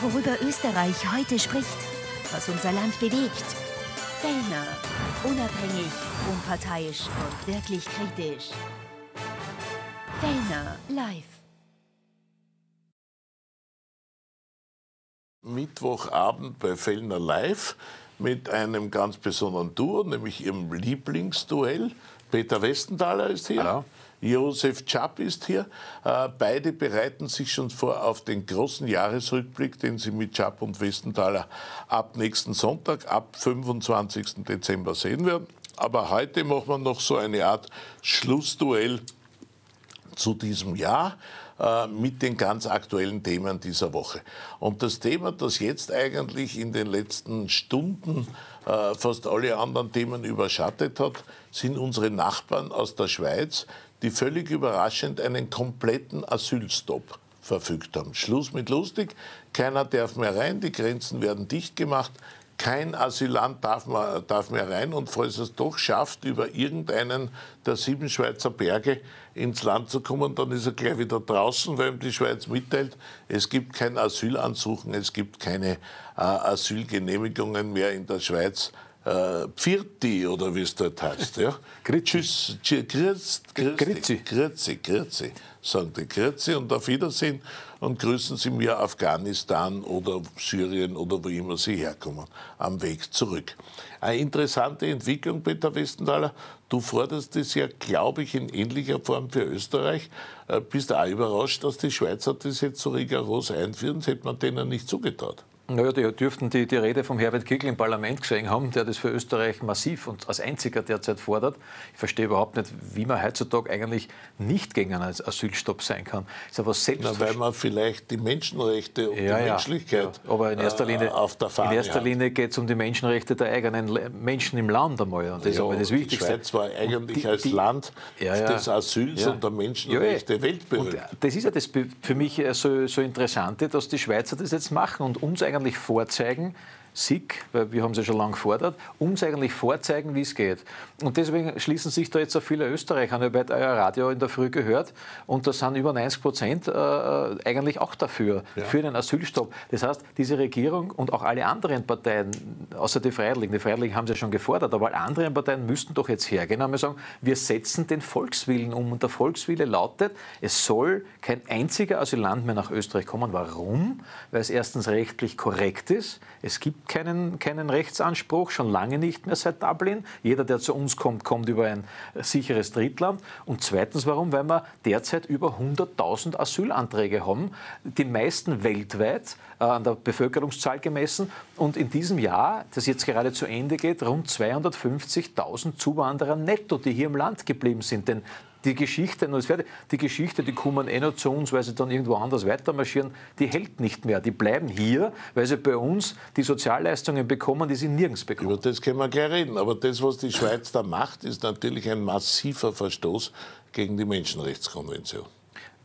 Worüber Österreich heute spricht, was unser Land bewegt. Fellner, unabhängig, unparteiisch und wirklich kritisch. Fellner live. Mittwochabend bei Fellner Live mit einem ganz besonderen Duo, nämlich ihrem Lieblingsduell. Peter Westenthaler ist hier. Hallo. Josef Chapp ist hier. Äh, beide bereiten sich schon vor auf den großen Jahresrückblick, den sie mit Chapp und Westenthaler ab nächsten Sonntag, ab 25. Dezember sehen werden. Aber heute machen wir noch so eine Art Schlussduell zu diesem Jahr äh, mit den ganz aktuellen Themen dieser Woche. Und das Thema, das jetzt eigentlich in den letzten Stunden äh, fast alle anderen Themen überschattet hat, sind unsere Nachbarn aus der Schweiz, die völlig überraschend einen kompletten Asylstopp verfügt haben. Schluss mit lustig, keiner darf mehr rein, die Grenzen werden dicht gemacht, kein Asylant darf, man, darf mehr rein und falls es doch schafft, über irgendeinen der sieben Schweizer Berge ins Land zu kommen, dann ist er gleich wieder draußen, weil ihm die Schweiz mitteilt, es gibt kein Asylansuchen, es gibt keine äh, Asylgenehmigungen mehr in der Schweiz äh, Pfirti oder wie es dort heißt. Ja? Tschüss, grüß, grüezi, grüezi, grüezi, sagen die grüezi und auf Wiedersehen und grüßen Sie mir Afghanistan oder Syrien oder wo immer Sie herkommen, am Weg zurück. Eine interessante Entwicklung, Peter Westenthaler. Du forderst es ja, glaube ich, in ähnlicher Form für Österreich. Äh, bist auch überrascht, dass die Schweizer das jetzt so rigoros einführen? Das hätte man denen nicht zugetraut. Naja, die dürften die, die Rede vom Herbert Kickl im Parlament gesehen haben, der das für Österreich massiv und als einziger derzeit fordert. Ich verstehe überhaupt nicht, wie man heutzutage eigentlich nicht gegen einen Asylstopp sein kann. Ist aber Na, weil man vielleicht die Menschenrechte und ja, die Menschlichkeit ja, aber in erster Linie, äh, auf der Fahne In erster Linie geht es um die Menschenrechte der eigenen Menschen im Land einmal. Und das ja, ist aber das Wichtigste. Die Schweiz war eigentlich die, als die, Land des Asyls und der Menschenrechte weltberühmt. Das ist ja das für mich so, so Interessante, dass die Schweizer das jetzt machen und uns eigentlich eigentlich vorzeigen, SIG, weil wir haben es ja schon lange gefordert, uns eigentlich vorzeigen, wie es geht. Und deswegen schließen sich da jetzt auch viele Österreicher an. Ich habe euer Radio in der Früh gehört und da sind über 90 Prozent äh, eigentlich auch dafür, ja. für den Asylstopp. Das heißt, diese Regierung und auch alle anderen Parteien, außer die Freiheitlichen, die Freiheitlichen haben es ja schon gefordert, aber alle anderen Parteien müssten doch jetzt hergehen und sagen, wir setzen den Volkswillen um. Und der Volkswille lautet, es soll kein einziger Asylant mehr nach Österreich kommen. Warum? Weil es erstens rechtlich korrekt ist. Es gibt keinen, keinen Rechtsanspruch, schon lange nicht mehr seit Dublin. Jeder, der zu uns kommt, kommt über ein sicheres Drittland. Und zweitens, warum? Weil wir derzeit über 100.000 Asylanträge haben, die meisten weltweit äh, an der Bevölkerungszahl gemessen. Und in diesem Jahr, das jetzt gerade zu Ende geht, rund 250.000 Zuwanderer netto, die hier im Land geblieben sind. Denn die Geschichte, die Geschichte, die kommen eh noch zu uns, weil sie dann irgendwo anders weitermarschieren, die hält nicht mehr. Die bleiben hier, weil sie bei uns die Sozialleistungen bekommen, die sie nirgends bekommen. Über das können wir gleich reden. Aber das, was die Schweiz da macht, ist natürlich ein massiver Verstoß gegen die Menschenrechtskonvention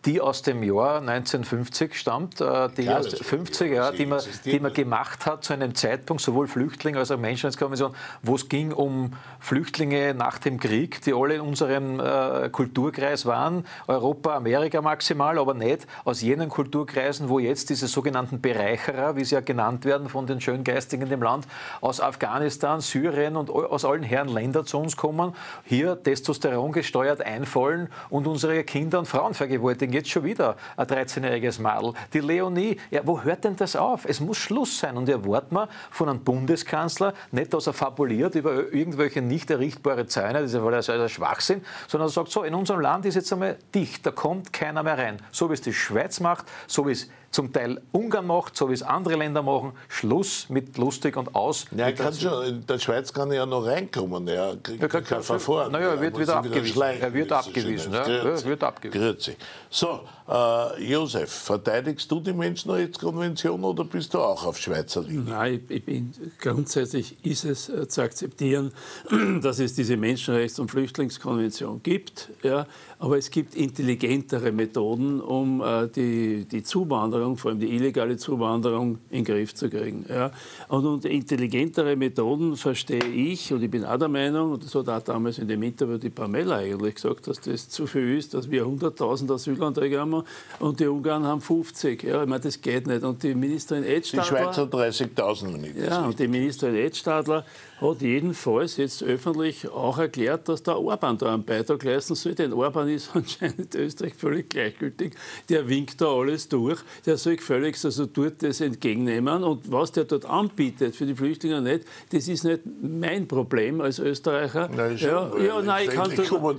die aus dem Jahr 1950 stammt, äh, die Klar, 50 Jahre, die man, die man gemacht hat zu einem Zeitpunkt, sowohl Flüchtlinge als auch Menschenrechtskonvention, wo es ging um Flüchtlinge nach dem Krieg, die alle in unserem äh, Kulturkreis waren, Europa, Amerika maximal, aber nicht aus jenen Kulturkreisen, wo jetzt diese sogenannten Bereicherer, wie sie ja genannt werden von den Schöngeistigen in dem Land, aus Afghanistan, Syrien und aus allen Herren Ländern zu uns kommen, hier Testosteron gesteuert einfallen und unsere Kinder und Frauen vergewaltigen Deswegen jetzt schon wieder ein 13-jähriges Madel. Die Leonie, ja, wo hört denn das auf? Es muss Schluss sein. Und erwarten wir von einem Bundeskanzler nicht, dass er fabuliert über irgendwelche nicht errichtbare Zäune, das ist ja also Schwachsinn, sondern er sagt so, in unserem Land ist jetzt einmal dicht, da kommt keiner mehr rein. So wie es die Schweiz macht, so wie es zum Teil Ungarn macht, so wie es andere Länder machen. Schluss mit lustig und aus. Ja, kann schon, in der Schweiz kann er ja noch reinkommen. Er kriegt ja, kein Verfahren. Naja, er wird wieder abgewiesen. Er wird abgewiesen. Ja, er wird abgewiesen. Grüezi. So, äh, Josef, verteidigst du die Menschenrechtskonvention oder bist du auch auf Schweizer Linie? Nein, ich bin, grundsätzlich ist es äh, zu akzeptieren, dass es diese Menschenrechts- und Flüchtlingskonvention gibt. Ja, aber es gibt intelligentere Methoden, um äh, die, die Zuwanderung, vor allem die illegale Zuwanderung, in den Griff zu kriegen. Ja. Und, und intelligentere Methoden verstehe ich, und ich bin auch der Meinung, und das hat auch damals in dem Interview die Pamela eigentlich gesagt, dass das zu viel ist, dass wir 100.000 Asylanträge haben und die Ungarn haben 50. Ja, ich meine, das geht nicht. Und die Ministerin Edstadler... Die Schweiz hat 30.000 Ja, und die Ministerin Edstadler hat jedenfalls jetzt öffentlich auch erklärt, dass der Orban da einen Beitrag leisten soll. Denn Orban ist anscheinend Österreich völlig gleichgültig. Der winkt da alles durch. Der soll völlig also dort das entgegennehmen. Und was der dort anbietet für die Flüchtlinge nicht, das ist nicht mein Problem als Österreicher. Nein, schon, ja, ja, nein, ich kann,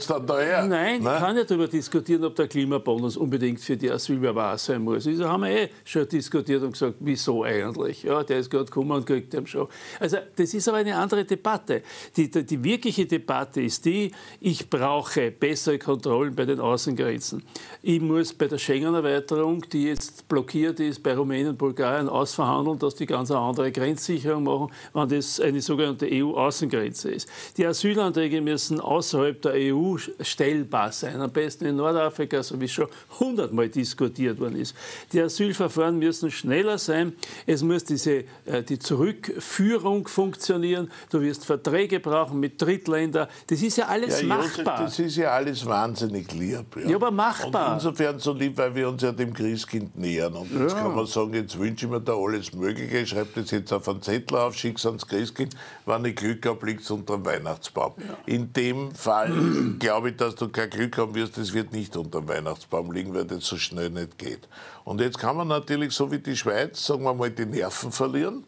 dann daher. Nein, nein, ich kann ja darüber diskutieren, ob der Klimabonus unbedingt für die Asylbewerber sein muss. Das haben wir eh schon diskutiert und gesagt, wieso eigentlich? Ja, der ist gerade gekommen und kriegt dem schon. Also das ist aber eine andere andere Debatte. Die, die, die wirkliche Debatte ist die, ich brauche bessere Kontrollen bei den Außengrenzen. Ich muss bei der Schengen-Erweiterung, die jetzt blockiert ist bei Rumänien und Bulgarien, ausverhandeln, dass die ganz eine andere Grenzsicherung machen, wenn das eine sogenannte EU-Außengrenze ist. Die Asylanträge müssen außerhalb der EU stellbar sein, am besten in Nordafrika, so wie schon hundertmal diskutiert worden ist. Die Asylverfahren müssen schneller sein. Es muss diese, äh, die Zurückführung funktionieren du wirst Verträge brauchen mit Drittländern. Das ist ja alles ja, machbar. das ist ja alles wahnsinnig lieb. Ja, ja aber machbar. Und insofern so lieb, weil wir uns ja dem Christkind nähern. Und jetzt kann man sagen, jetzt wünsche ich mir da alles Mögliche. Ich schreibe das jetzt auf einen Zettel auf, schicke es ans Christkind. Wenn ich Glück habe, liegt es unter dem Weihnachtsbaum. In dem Fall glaube ich, dass du kein Glück haben wirst, es wird nicht unter dem Weihnachtsbaum liegen, weil das so schnell nicht geht. Und jetzt kann man natürlich, so wie die Schweiz, sagen wir mal, die Nerven verlieren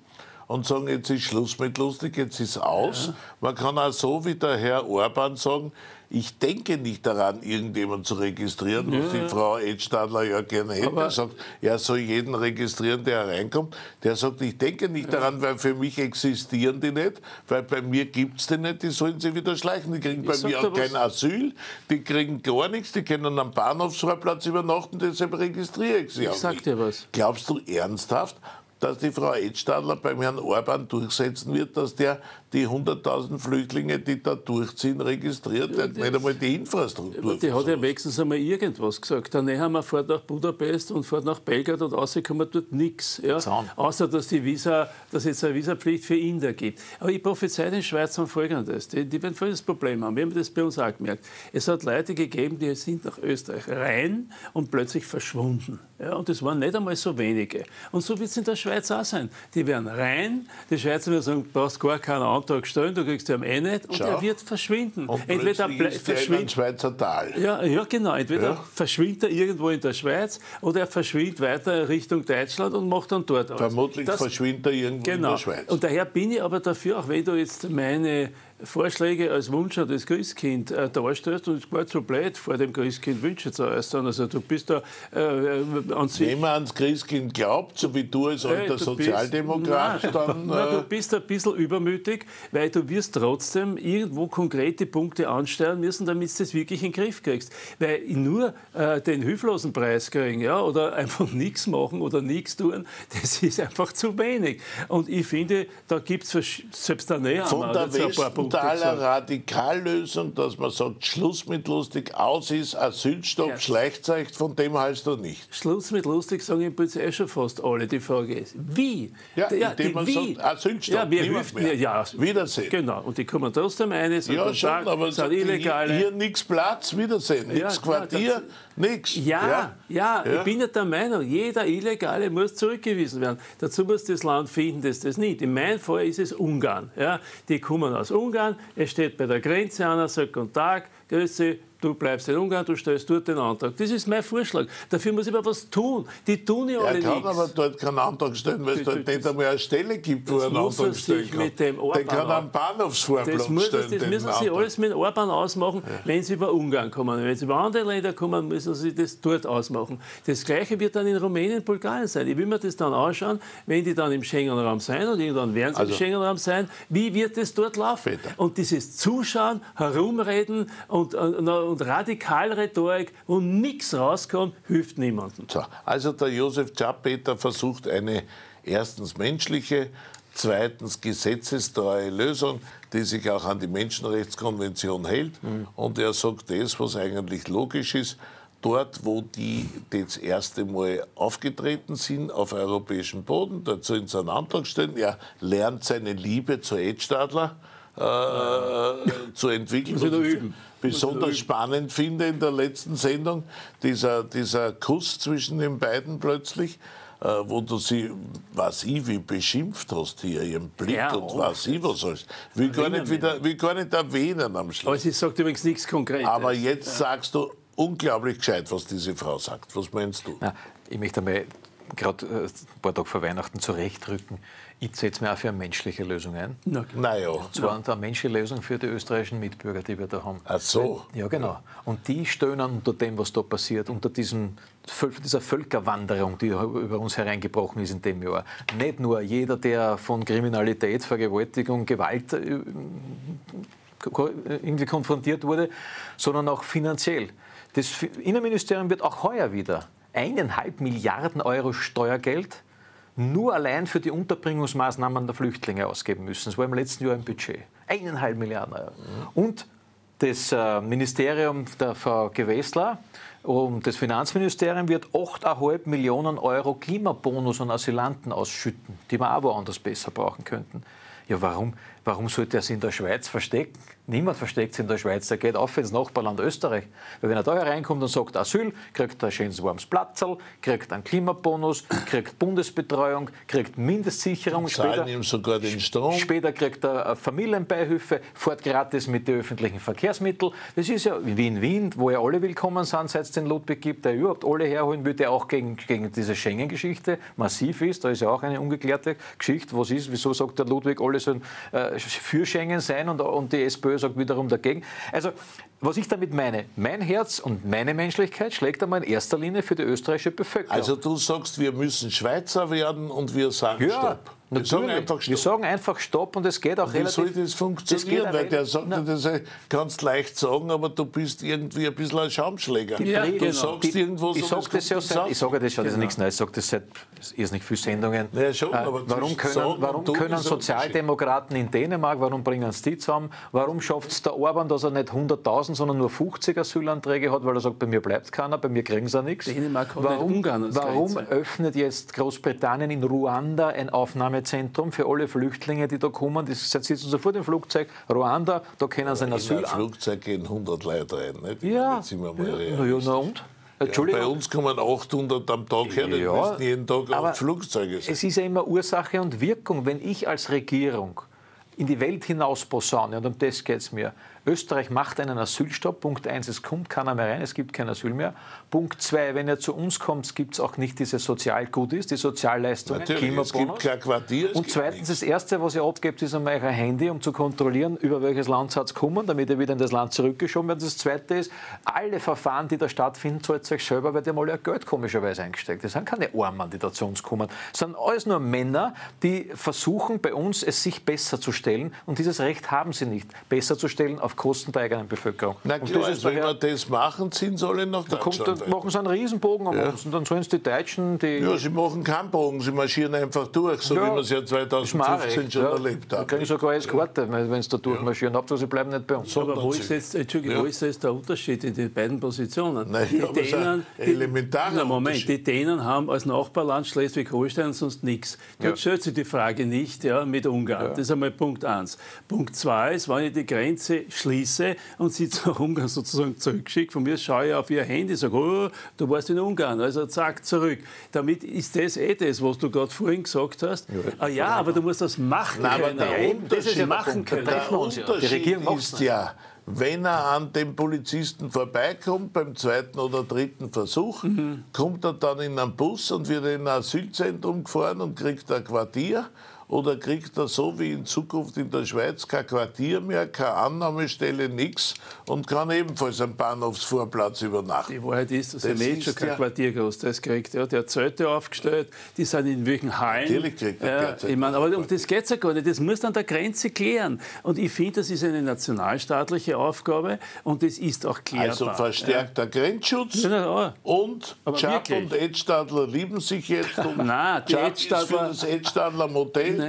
und sagen, jetzt ist Schluss mit lustig, jetzt ist aus. Ja. Man kann auch so wie der Herr Orban sagen, ich denke nicht daran, irgendjemanden zu registrieren, was ja. die Frau Edstadler ja gerne hätte. er sagt, er soll jeden registrieren, der reinkommt. Der sagt, ich denke nicht ja. daran, weil für mich existieren die nicht, weil bei mir gibt es die nicht, die sollen sie wieder schleichen. Die kriegen ich bei mir auch kein Asyl, die kriegen gar nichts, die können am Bahnhofsvorplatz übernachten, deshalb registriere ich sie ich auch sag nicht. Dir was. Glaubst du ernsthaft, dass die Frau Edstadler beim Herrn Orban durchsetzen wird, dass der die 100.000 Flüchtlinge, die da durchziehen, registriert. Ja, nicht einmal die Infrastruktur. Die hat ja wenigstens einmal irgendwas gesagt. Dann haben wir fährt nach Budapest und fährt nach Belgrad und rauskommen dort nichts. Ja? Außer, dass, die Visa, dass jetzt eine Visapflicht für Inder gibt. Aber ich prophezei den Schweizern Folgendes. Die, die werden folgendes Problem haben. Wir haben das bei uns auch gemerkt. Es hat Leute gegeben, die sind nach Österreich rein und plötzlich verschwunden. Ja? Und das waren nicht einmal so wenige. Und so wird es in der Schweiz auch sein. Die werden rein, die Schweizer werden sagen, du brauchst gar keine Antrag stellen, du kriegst ihn am eh nicht und Schau. er wird verschwinden. Und entweder verschwindet Schweizer Tal. Ja, ja genau. Entweder ja. verschwindet er irgendwo in der Schweiz oder er verschwindet weiter Richtung Deutschland und macht dann dort aus. Vermutlich das, verschwindet er irgendwo genau. in der Schweiz. Und daher bin ich aber dafür, auch wenn du jetzt meine Vorschläge als Wunsch an das Christkind äh, darstellst und es war zu blöd, vor dem Christkind Wünsche zu äußern. Also du bist da äh, äh an sich... Wenn man ans Christkind glaubt, so wie du als alter Sozialdemokrat, bist, dann... Äh, nein, du bist ein bisschen übermütig, weil du wirst trotzdem irgendwo konkrete Punkte anstellen müssen, damit du das wirklich in den Griff kriegst. Weil nur äh, den hilflosen Preis kriegen ja, oder einfach nichts machen oder nichts tun, das ist einfach zu wenig. Und ich finde, da gibt es selbst da näher Von der ein paar Punkte totaler Radikallösung, dass man sagt, Schluss mit lustig, aus ist, Asylstopp, ja. Schleichzeichen, von dem heißt du nicht. Schluss mit lustig sagen im Prinzip eh schon fast alle. Die Frage ist, wie? Ja, ja indem man wie? sagt, Asylstopp, ja, wir hilft mehr. Ja, Wiedersehen. Genau, und die kommen trotzdem eine, sind ja, schon, aber sind illegale. Hier, hier nichts Platz, Wiedersehen, nichts Quartier, nichts. Ja, ja, ich bin ja der Meinung, jeder Illegale muss zurückgewiesen werden. Dazu muss das Land finden, dass das nicht. In meinem Fall ist es Ungarn. Ja, die kommen aus Ungarn, er steht bei der Grenze an, er sagt Guten Tag, Grüße, du bleibst in Ungarn, du stellst dort den Antrag. Das ist mein Vorschlag. Dafür muss ich aber was tun. Die tun ja alle nichts. Er kann aber dort keinen Antrag stellen, weil es dort nicht einmal eine Stelle gibt, wo er einen Antrag stellen kann. Mit dem Orban Den kann er am Bahnhofsvorplatz das muss, stellen. Das müssen Sie alles mit Orban ausmachen, ja. wenn Sie über Ungarn kommen. Wenn Sie über andere Länder kommen, müssen Sie das dort ausmachen. Das Gleiche wird dann in Rumänien und Bulgarien sein. Ich will mir das dann anschauen, wenn die dann im Schengen-Raum sein und irgendwann werden sie also, im Schengen-Raum sein, wie wird es dort laufen? Peter. Und dieses Zuschauen, Herumreden und, und, und Radikalrhetorik, wo nichts rauskommt, hilft niemandem. So, also der Josef Czappeter versucht eine erstens menschliche, zweitens gesetzestreue Lösung, die sich auch an die Menschenrechtskonvention hält. Mhm. Und er sagt das, was eigentlich logisch ist, dort, wo die das erste Mal aufgetreten sind, auf europäischem Boden. Dazu in seinen Antrag stellen. Er lernt seine Liebe zu Edstadler äh, zu entwickeln. Üben. Besonders spannend finde in der letzten Sendung dieser, dieser Kuss zwischen den beiden plötzlich. Äh, wo du sie, was ich, wie beschimpft hast hier, ihren Blick Ja, und oh. was ich, was alles. Will gar, nicht wieder, will gar nicht erwähnen am Schluss. Aber sie sagt übrigens nichts Konkretes. Aber jetzt sagst du unglaublich gescheit, was diese Frau sagt. Was meinst du? Na, ich möchte einmal gerade äh, ein paar Tage vor Weihnachten zurechtrücken. Ich setze mich auch für eine menschliche Lösung ein. Na, Naja, Und zwar eine menschliche Lösung für die österreichischen Mitbürger, die wir da haben. ach so. Ja, genau. Und die stöhnen unter dem, was da passiert, unter diesem, dieser Völkerwanderung, die über uns hereingebrochen ist in dem Jahr. Nicht nur jeder, der von Kriminalität, Vergewaltigung, Gewalt äh, irgendwie konfrontiert wurde, sondern auch finanziell. Das Innenministerium wird auch heuer wieder eineinhalb Milliarden Euro Steuergeld nur allein für die Unterbringungsmaßnahmen der Flüchtlinge ausgeben müssen. Das war im letzten Jahr im Budget. Eineinhalb Milliarden Euro. Und das äh, Ministerium der Frau Gewessler und das Finanzministerium wird 8,5 Millionen Euro Klimabonus an Asylanten ausschütten, die wir auch woanders besser brauchen könnten. Ja, warum, warum sollte er sich in der Schweiz verstecken? Niemand versteckt sich in der Schweiz. Der geht auf ins Nachbarland Österreich. Weil wenn er da hereinkommt und sagt Asyl, kriegt er ein schönes warmes Platzl, kriegt einen Klimabonus, kriegt Bundesbetreuung, kriegt Mindestsicherung. Zahlen ihm sogar den Strom. Später kriegt er eine Familienbeihilfe, fährt gratis mit den öffentlichen Verkehrsmitteln. Das ist ja wie in Wien, wo ja alle willkommen sind, seit es den Ludwig gibt, der überhaupt alle herholen will, der auch gegen, gegen diese Schengen-Geschichte massiv ist. Da ist ja auch eine ungeklärte Geschichte. Was ist, wieso sagt der Ludwig, alle sollen äh, für Schengen sein und, und die SPÖ sagt wiederum dagegen. Also, was ich damit meine, mein Herz und meine Menschlichkeit schlägt einmal in erster Linie für die österreichische Bevölkerung. Also du sagst, wir müssen Schweizer werden und wir sagen ja, Stopp. Wir sagen natürlich. einfach Wir Stopp. sagen einfach Stopp und es geht auch Wie relativ... soll das funktionieren? Weil der sagt, Na. das kannst leicht sagen, aber du bist irgendwie ein bisschen ein Schaumschläger. Ja, du genau. sagst Die- irgendwo ich so, sage das ja seit, nicht ich sage das schon, das ist Genau. nichts Neues, ich sage das seit irrsinnig vielen Sendungen. Ja, schon, aber warum können, warum können ist Sozialdemokraten in Dänemark, warum bringen sie die zusammen? Warum schafft es der Orban, dass er nicht 100.000, sondern nur 50 Asylanträge hat, weil er sagt, bei mir bleibt keiner, bei mir kriegen sie nichts? Dänemark hat warum, nicht Ungarn als warum Grenze. öffnet jetzt Großbritannien in Ruanda ein Aufnahmezentrum für alle Flüchtlinge, die da kommen? Die sitzen sofort im Flugzeug. Ruanda, da können sie ein In Asyl ein Flugzeug gehen 100 Leute rein. Nicht? Ja, Jetzt sind wir mal ja, na ja, na und? Bei Entschuldigung. uns kommen 800 am Tag her, die Ja, müssen jeden Tag auf Flugzeuge sein. Es ist ja immer Ursache und Wirkung. Wenn ich als Regierung in die Welt hinaus posaune, und um das geht es mir, Österreich macht einen Asylstopp. Punkt eins, es kommt keiner mehr rein, es gibt kein Asyl mehr. Punkt zwei, wenn er zu uns kommt, gibt es auch nicht diese Sozialgoodies, die Sozialleistungen, Natürlich, es gibt Klimabonus. kein Quartier. Und zweitens, das Erste, was ihr abgebt, ist einmal euer Handy, um zu kontrollieren, über welches Land es kommen, damit ihr wieder in das Land zurückgeschoben wird. Das Zweite ist, alle Verfahren, die da stattfinden, zahlt euch selber, weil die haben alle ihr Geld komischerweise eingesteckt. Das sind keine Armen, die da zu uns kommen, sondern alles nur Männer, die versuchen, bei uns es sich besser zu stellen. Und dieses Recht haben sie nicht, besser zu stellen auf Kosten der eigenen Bevölkerung. Na und klar, das ist also wenn wir das machen, sind sie alle nach Deutschland. Machen sie einen Riesenbogen um uns und dann sollen es die Deutschen, die ja, sie machen keinen Bogen, sie marschieren einfach durch, so Ja, wie wir es ja ist mir auch 2015 recht, schon ja. erlebt Da haben. kriegen sie sogar als Karte, wenn sie da durchmarschieren. Hauptsache, sie bleiben nicht bei uns. Aber wo ist jetzt, Entschuldigung, Ja. wo ist jetzt der Unterschied in den beiden Positionen? Nein, die ein elementarer Na, Moment, die Dänen haben als Nachbarland Schleswig-Holstein sonst nichts. Dort stellt sich die Frage nicht ja, mit Ungarn. Das ist einmal Punkt eins. Punkt zwei ist, wenn ich die Grenze schließe und sie zu Ungarn sozusagen zurückschicke, von mir schaue ich auf ihr Handy, sage, oh, du warst in Ungarn, also zack, zurück. Damit ist das eh das, was du gerade vorhin gesagt hast. Ja, ah, ja aber du musst das machen Nein, aber können. der Eben, das ist ja Unterschied- machen können. Der uns ja. Die Unterschied Regierung ist ja, wenn er an dem Polizisten vorbeikommt, beim zweiten oder dritten Versuch, Mhm. kommt er dann in einen Bus und wird in ein Asylzentrum gefahren und kriegt ein Quartier. Oder kriegt er so wie in Zukunft in der Schweiz kein Quartier mehr, keine Annahmestelle, nichts und kann ebenfalls am Bahnhofsvorplatz übernachten? Die Wahrheit ist, dass Das der Mensch ist schon kein ja- Quartiergroßteils kriegt. Ja, der hat Zelte aufgestellt, die sind in welchen Hallen. Natürlich kriegt er ja, ich meine, Aber um das geht es ja gar nicht. Das muss an der Grenze klären. Und ich finde, das ist eine nationalstaatliche Aufgabe und das ist auch klärbar. Also verstärkter Grenzschutz Ja, ja. und Chap und Edstadler lieben sich jetzt. Und Nein, die Chap ist für Edstadler- das Edstadler Modell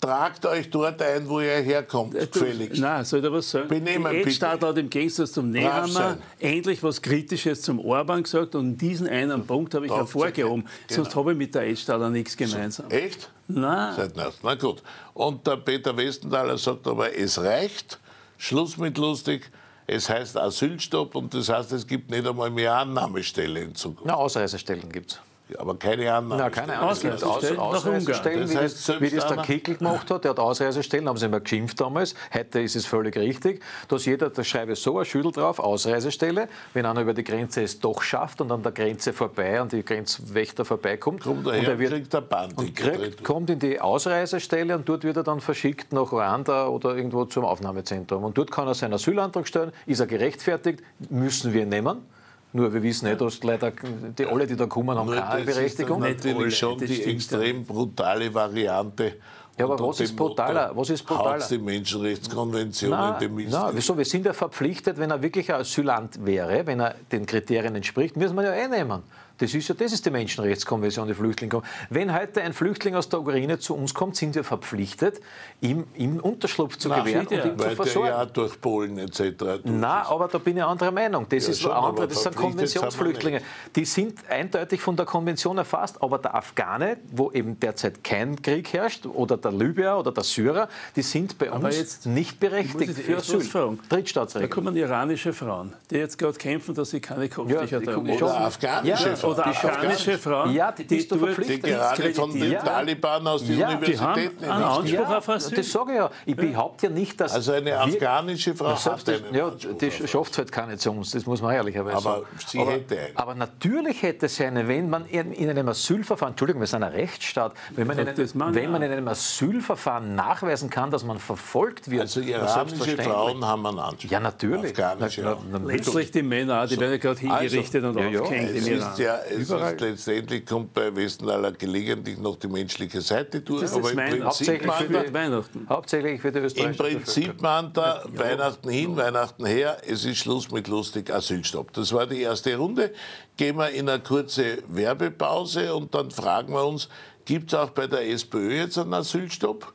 tragt euch dort ein, wo ihr herkommt, Äh, gefälligst. Nein, soll ich da was sagen? Benehmen, die bitte. Edstadler hat im Gegensatz zum Nehammer endlich was Kritisches zum Orban gesagt und diesen einen Punkt habe ich Brav hervorgehoben. sein. Sonst Genau. habe ich mit der Edstadler nichts gemeinsam. Echt? Nein. Seit neuestem. Na gut. Und der Peter Westenthaler sagt aber, es reicht, Schluss mit lustig, es heißt Asylstopp und das heißt, es gibt nicht einmal mehr Annahmestelle in Zukunft. Na, Ausreisestellen gibt es. Aber keine keine Ahnung. Es gibt Ausreisestellen Aus. Ausreisestellen, Das wie, heißt, das, selbst wie das der Kickel gemacht hat. Der hat Ausreisestellen, haben sie immer geschimpft damals. Heute ist es völlig richtig, dass jeder, da schreibe so ein Schüttel drauf, Ausreisestelle. Wenn einer über die Grenze es doch schafft und an der Grenze vorbei, an die Grenzwächter vorbeikommt, Kommt und daher er und wird kriegt ein Band. und kriegt, kommt in die Ausreisestelle und dort wird er dann verschickt nach Ruanda oder irgendwo zum Aufnahmezentrum. Und dort kann er seinen Asylantrag stellen, ist er gerechtfertigt, müssen wir ihn nehmen. Nur wir wissen nicht, dass leider die, alle, die da kommen, haben Nur keine das ist Berechtigung. natürlich alle, schon das die extrem brutale Variante. Ja, aber was ist dem brutaler? Was ist brutaler? die Menschenrechtskonvention in den Mist. na, wieso? Wir sind ja verpflichtet, wenn er wirklich ein Asylant wäre, wenn er den Kriterien entspricht, müssen wir ihn ja eh nehmen. Das ist ja das ist die Menschenrechtskonvention, die Flüchtlinge. Wenn heute ein Flüchtling aus der Ukraine zu uns kommt, sind wir verpflichtet, ihm, ihm Unterschlupf zu Na, gewähren sicher. und ihm zu versorgen. ja durch Polen etc. Na, ist. aber da bin ich anderer Meinung. Das Ja, ist schon, andere. Das sind Konventionsflüchtlinge. Die sind eindeutig von der Konvention erfasst. Aber der Afghane, wo eben derzeit kein Krieg herrscht, oder der Libyer oder der Syrer, die sind bei Aber uns nicht berechtigt für Asyl. fragen. Da kommen iranische Frauen, die jetzt gerade kämpfen, dass sie keine Kopftücher die tragen. kommen Oder afghanische Ja, Frauen. Oder afghanische Frauen, Ja, die bist du dort verpflichtet. die gerade von den werden. Taliban aus den Ja, die Die haben Universitäten einen Anspruch Ja, auf Asyl. das sage ich ja. Ich behaupte ja nicht, dass. Also eine afghanische Frau Ja, selbst hat das, einen ja, die auf schafft es halt keine zu uns, das muss man ehrlicherweise Aber sagen. sie hätte einen. Aber natürlich hätte sie eine, wenn man in, in einem Asylverfahren, Entschuldigung, wir sind ein Rechtsstaat, wenn man, in Das einem, man, wenn ja. man in einem Asylverfahren nachweisen kann, dass man verfolgt wird, Also iranische. Frauen haben einen Anspruch. Ja, natürlich. Afghanische Letztlich die Männer, auch, die werden ja gerade hingerichtet und ja, ja. aufgehängt ist Iran. Ja, es ist letztendlich kommt bei Westenthaler gelegentlich noch die menschliche Seite durch, Das aber ist im mein- Prinzip, hauptsächlich für Für Weihnachten. Hauptsächlich für die im österreichische Prinzip man da Weihnachten hin, Weihnachten her, es ist Schluss mit lustig Asylstopp. Das war die erste Runde. Gehen wir in eine kurze Werbepause und dann fragen wir uns, gibt es auch bei der SPÖ jetzt einen Asylstopp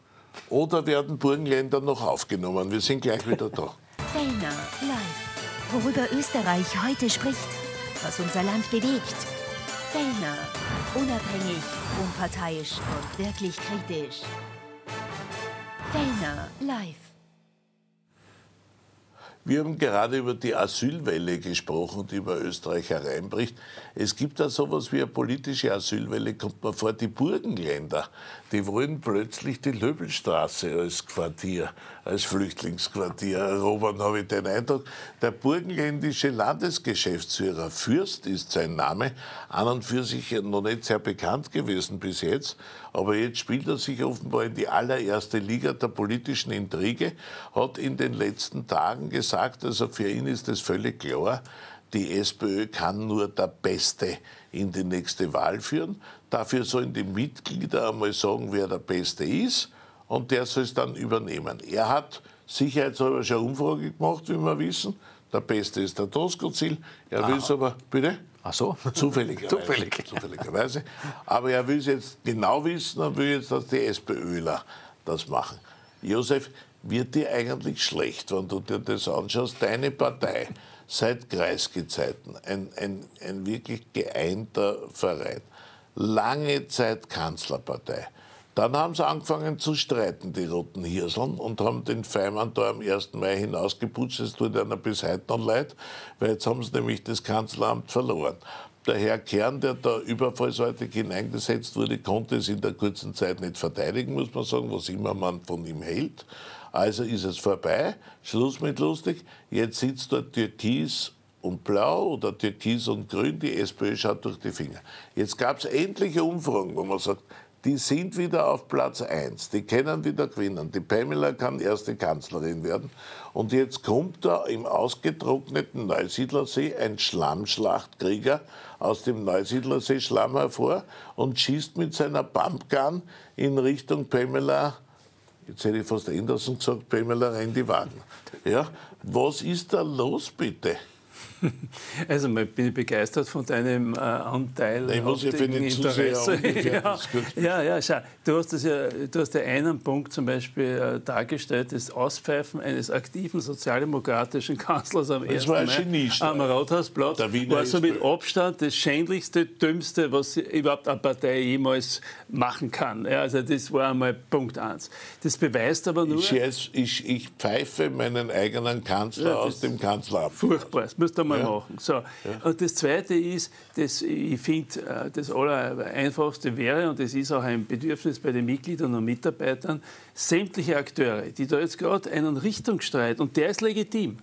oder werden Burgenländer noch aufgenommen? Wir sind gleich wieder da. Fellner live. Worüber Österreich heute spricht, was unser Land bewegt. Fellner. Unabhängig, unparteiisch und wirklich kritisch. Fellner live. Wir haben gerade über die Asylwelle gesprochen, die über Österreich hereinbricht. Es gibt da sowas wie eine politische Asylwelle, kommt mir vor, die Burgenländer, die wollen plötzlich die Löbelstraße als Quartier, als Flüchtlingsquartier erobern, habe ich den Eindruck. Der burgenländische Landesgeschäftsführer, Fürst ist sein Name, an und für sich noch nicht sehr bekannt gewesen bis jetzt, aber jetzt spielt er sich offenbar in die allererste Liga der politischen Intrige, hat in den letzten Tagen gesagt, also für ihn ist es völlig klar, die SPÖ kann nur der Beste in die nächste Wahl führen. Dafür sollen die Mitglieder einmal sagen, wer der Beste ist und der soll es dann übernehmen. Er hat sicherheitshalber schon eine Umfrage gemacht, wie wir wissen. Der Beste ist der Doskozil. Er will es aber, bitte? Ach so? Zufälligerweise. Zufällig. Zufälligerweise. Aber er will es jetzt genau wissen und will jetzt, dass die SPÖler das machen. Josef, wird dir eigentlich schlecht, wenn du dir das anschaust? Deine Partei seit Kreisgezeiten, ein, ein, ein wirklich geeinter Verein, lange Zeit Kanzlerpartei. Dann haben sie angefangen zu streiten, die Roten Hirseln, und haben den Feimann da am 1. Mai hinausgeputzt. Es tut einer bis heute noch leid, weil jetzt haben sie nämlich das Kanzleramt verloren. Der Herr Kern, der da überfallsartig hineingesetzt wurde, konnte es in der kurzen Zeit nicht verteidigen, muss man sagen, was immer man von ihm hält. Also ist es vorbei, Schluss mit lustig. Jetzt sitzt dort Türkis und Blau oder Türkis und Grün, die SPÖ schaut durch die Finger. Jetzt gab es endliche Umfragen, wo man sagt, die sind wieder auf Platz 1, die können wieder gewinnen. Die Pamela kann erste Kanzlerin werden. Und jetzt kommt da im ausgetrockneten Neusiedlersee ein Schlammschlachtkrieger aus dem Neusiedlersee Schlamm hervor und schießt mit seiner Pumpgun in Richtung Pamela Jetzt hätte ich fast Anderson gesagt, Pamela die Wagen. Ja, was ist da los bitte? Also ich bin begeistert von deinem äh, Anteil ich muss ja für den Interesse. ja, ja, ja, schau, du hast, das ja, du hast ja einen Punkt zum Beispiel äh, dargestellt, das Auspfeifen eines aktiven sozialdemokratischen Kanzlers am das 1. Mai am Rathausplatz war so mit Abstand das schändlichste, dümmste, was überhaupt eine Partei jemals machen kann. Ja, also das war einmal Punkt 1. Das beweist aber nur... Ich, ich, ich pfeife meinen eigenen Kanzler ja, aus dem Kanzleramt. Furchtbar, das müsst ihr mal ja. machen. So. Ja. Und das Zweite ist, dass ich finde, äh, das Allereinfachste wäre, und das ist auch ein Bedürfnis bei den Mitgliedern und Mitarbeitern, sämtliche Akteure, die da jetzt gerade einen Richtungsstreit, und der ist legitim,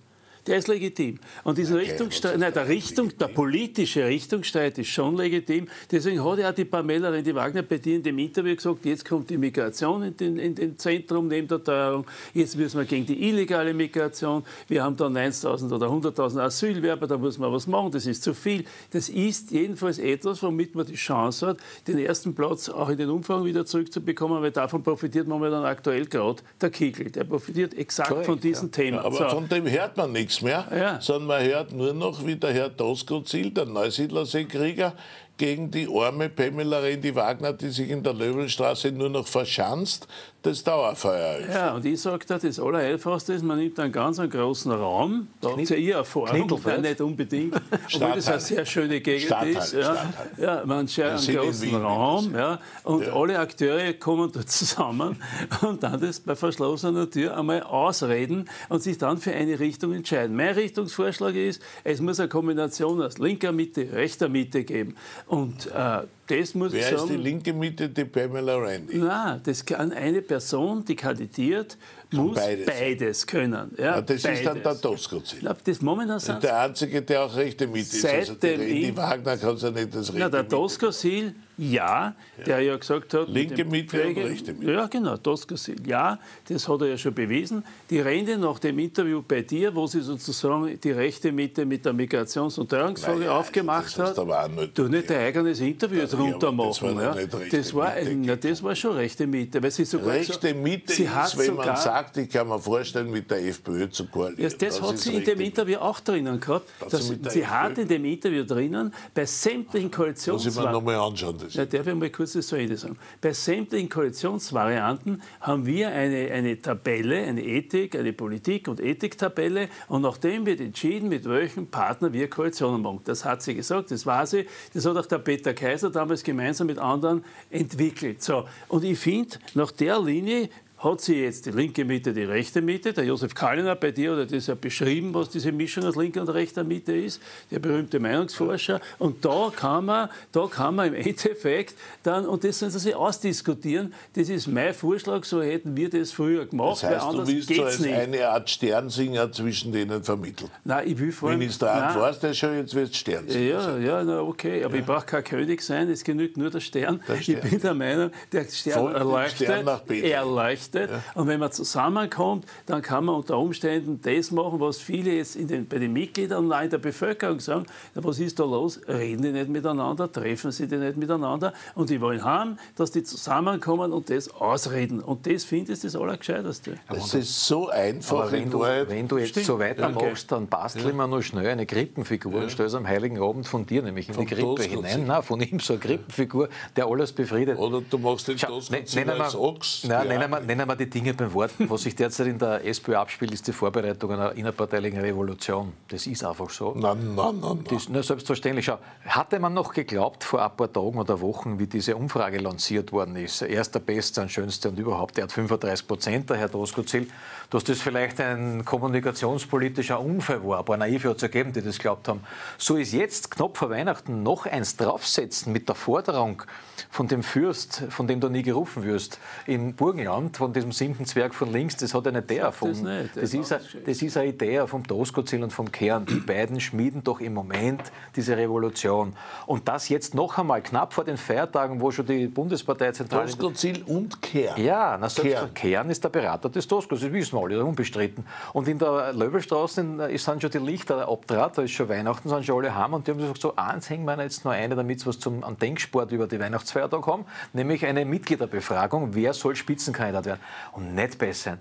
der ist legitim. Und dieser okay, Richtungsstreit, nein, der, Richtung, der politische Richtungsstreit ist schon legitim. Deswegen hat ja die Pamela Rendi Wagner bei dir in dem Interview gesagt, jetzt kommt die Migration in den, in den Zentrum neben der Teuerung, jetzt müssen wir gegen die illegale Migration, wir haben dann 1.000 oder 100.000 Asylwerber, da muss man was machen, das ist zu viel. Das ist jedenfalls etwas, womit man die Chance hat, den ersten Platz auch in den Umfang wieder zurückzubekommen, weil davon profitiert momentan aktuell gerade der Kegel. Der profitiert exakt Correct, von diesem ja. Thema. Ja, aber so. von dem hört man nichts nichts mehr, ja. sondern man hört nur noch, wie der Herr Doskozil, der Neusiedlerseekrieger, gegen die arme Pamela Rendi Wagner, die sich in der Löwenstraße nur noch verschanzt, das Dauerfeuer ist. Ja, und ich sage da, das Allereinfachste ist, man nimmt einen ganz einen großen Raum, da habt ihr ja Erfahrung, nicht unbedingt, obwohl das eine sehr schöne Gegend Stadtteil, ist. Ja, ja, man schert einen großen Raum ja, und ja. alle Akteure kommen da zusammen und dann das bei verschlossener Tür einmal ausreden und sich dann für eine Richtung entscheiden. Mein Richtungsvorschlag ist, es muss eine Kombination aus linker Mitte, rechter Mitte geben. Und äh, das muss Wer ich sagen. ist die linke Mitte, die Pamela Randy? Nein, das kann eine Person, die kandidiert, muss beides, beides können. Ja, ja das beides. ist dann der Toskozil. Das momentan sind Der einzige, der auch rechte Mitte ist. Also die Randy Wagner kann ja nicht das rechte Na, der Toskozil ja, der ja gesagt hat. Linke Mitte Pflege, und rechte Mitte. Ja, genau, das gesehen. Ja, das hat er ja schon bewiesen. Die Rede nach dem Interview bei dir, wo sie sozusagen die rechte Mitte mit der Migrations- und Teuerungsfrage naja, aufgemacht das hat, aber nicht du nicht dein eigenes Interview jetzt runter machen. Das war, ja. das, war, na, das war schon rechte Mitte. Weil sie sogar rechte Mitte sie ist, wenn man sagt, ich kann mir vorstellen, mit der FPÖ zu koalieren. Ja, das, das hat sie in dem Interview auch drinnen gehabt. Dass, sie FPÖ? hat in dem Interview drinnen bei sämtlichen Koalitionswahlen... Muss ich mir nochmal anschauen. Das ja, darf ich mal kurz das zu Ende sagen. Bei sämtlichen Koalitionsvarianten haben wir eine, eine Tabelle, eine Ethik, eine Politik- und Ethiktabelle und nachdem wird entschieden, mit welchem Partner wir Koalitionen machen. Das hat sie gesagt, das war sie. Das hat auch der Peter Kaiser damals gemeinsam mit anderen entwickelt. So. Und ich finde, nach der Linie hat sie jetzt die linke Mitte, die rechte Mitte. Der Josef Kalliner bei dir hat das ja beschrieben, was diese Mischung aus linker und rechter Mitte ist, der berühmte Meinungsforscher. Und da kann man, da kann man im Endeffekt dann, und das sollen sie ausdiskutieren, das ist mein Vorschlag, so hätten wir das früher gemacht. Das heißt, du willst so als nicht. eine Art Sternsinger zwischen denen vermitteln. Nein, ich will vor allem... Minister Arndt warst der schon, jetzt wirst Sternsinger Ja, sein. ja, na, okay, aber ja. ich brauche kein König sein, es genügt nur der Stern. Der Stern. Ich bin der Meinung, der Stern erleuchtet, Stern erleuchtet möchte. Ja. Und wenn man zusammenkommt, dann kann man unter Umständen das machen, was viele jetzt den, bei den Mitgliedern und in der Bevölkerung sagen, na, was ist da los? Reden die nicht miteinander, treffen sie die nicht miteinander und die wollen haben, dass die zusammenkommen und das ausreden. Und das finde ich das Allergescheiterste. Das ist so einfach. Aber wenn, du, wenn du jetzt Stimmt. so weitermachst, dann basteln ja. wir noch schnell eine Krippenfigur ja. und stellst am Heiligen Abend von dir, nämlich in von die Krippe hinein. Nein, von ihm so eine Krippenfigur, der alles befriedet. Oder du machst den Schau, nennen als Ochs. Nein, nennen wir, nennen wir die Dinge beim Wort. Was sich derzeit in der SPÖ abspielt, ist die Vorbereitung einer innerparteilichen Revolution. Das ist einfach so. Nein, nein, nein. Das, na, selbstverständlich. Schau, hatte man noch geglaubt vor ein paar Tagen oder Wochen, wie diese Umfrage lanciert worden ist, erster, bester und schönster und überhaupt, der hat 35 Prozent, der Herr Doskozil, dass das vielleicht ein kommunikationspolitischer Unfall war. Ein paar Naive hat es ergeben, die das glaubt haben. So ist jetzt knapp vor Weihnachten noch eins draufsetzen mit der Forderung von dem Fürst, von dem du nie gerufen wirst, in Burgenland, von diesem siebten Zwerg von links, das hat nicht der erfunden. Das, nicht, das, ist, das ist eine Idee vom Doskozil und vom Kern. Die beiden schmieden doch im Moment diese Revolution. Und das jetzt noch einmal, knapp vor den Feiertagen, wo schon die Bundesparteizentrale... Doskozil und Kern. Ja, na, Kern. Kern ist der Berater des Doskozil, das wissen wir alle, unbestritten. Und in der Löbelstraße sind schon die Lichter abdraht, da ist schon Weihnachten, sind schon alle heim und die haben gesagt, so eins hängen wir jetzt noch eine, damit sie was zum Denksport über die Weihnachtsfeiertage haben, nämlich eine Mitgliederbefragung, wer soll Spitzenkandidat werden. Und nicht besser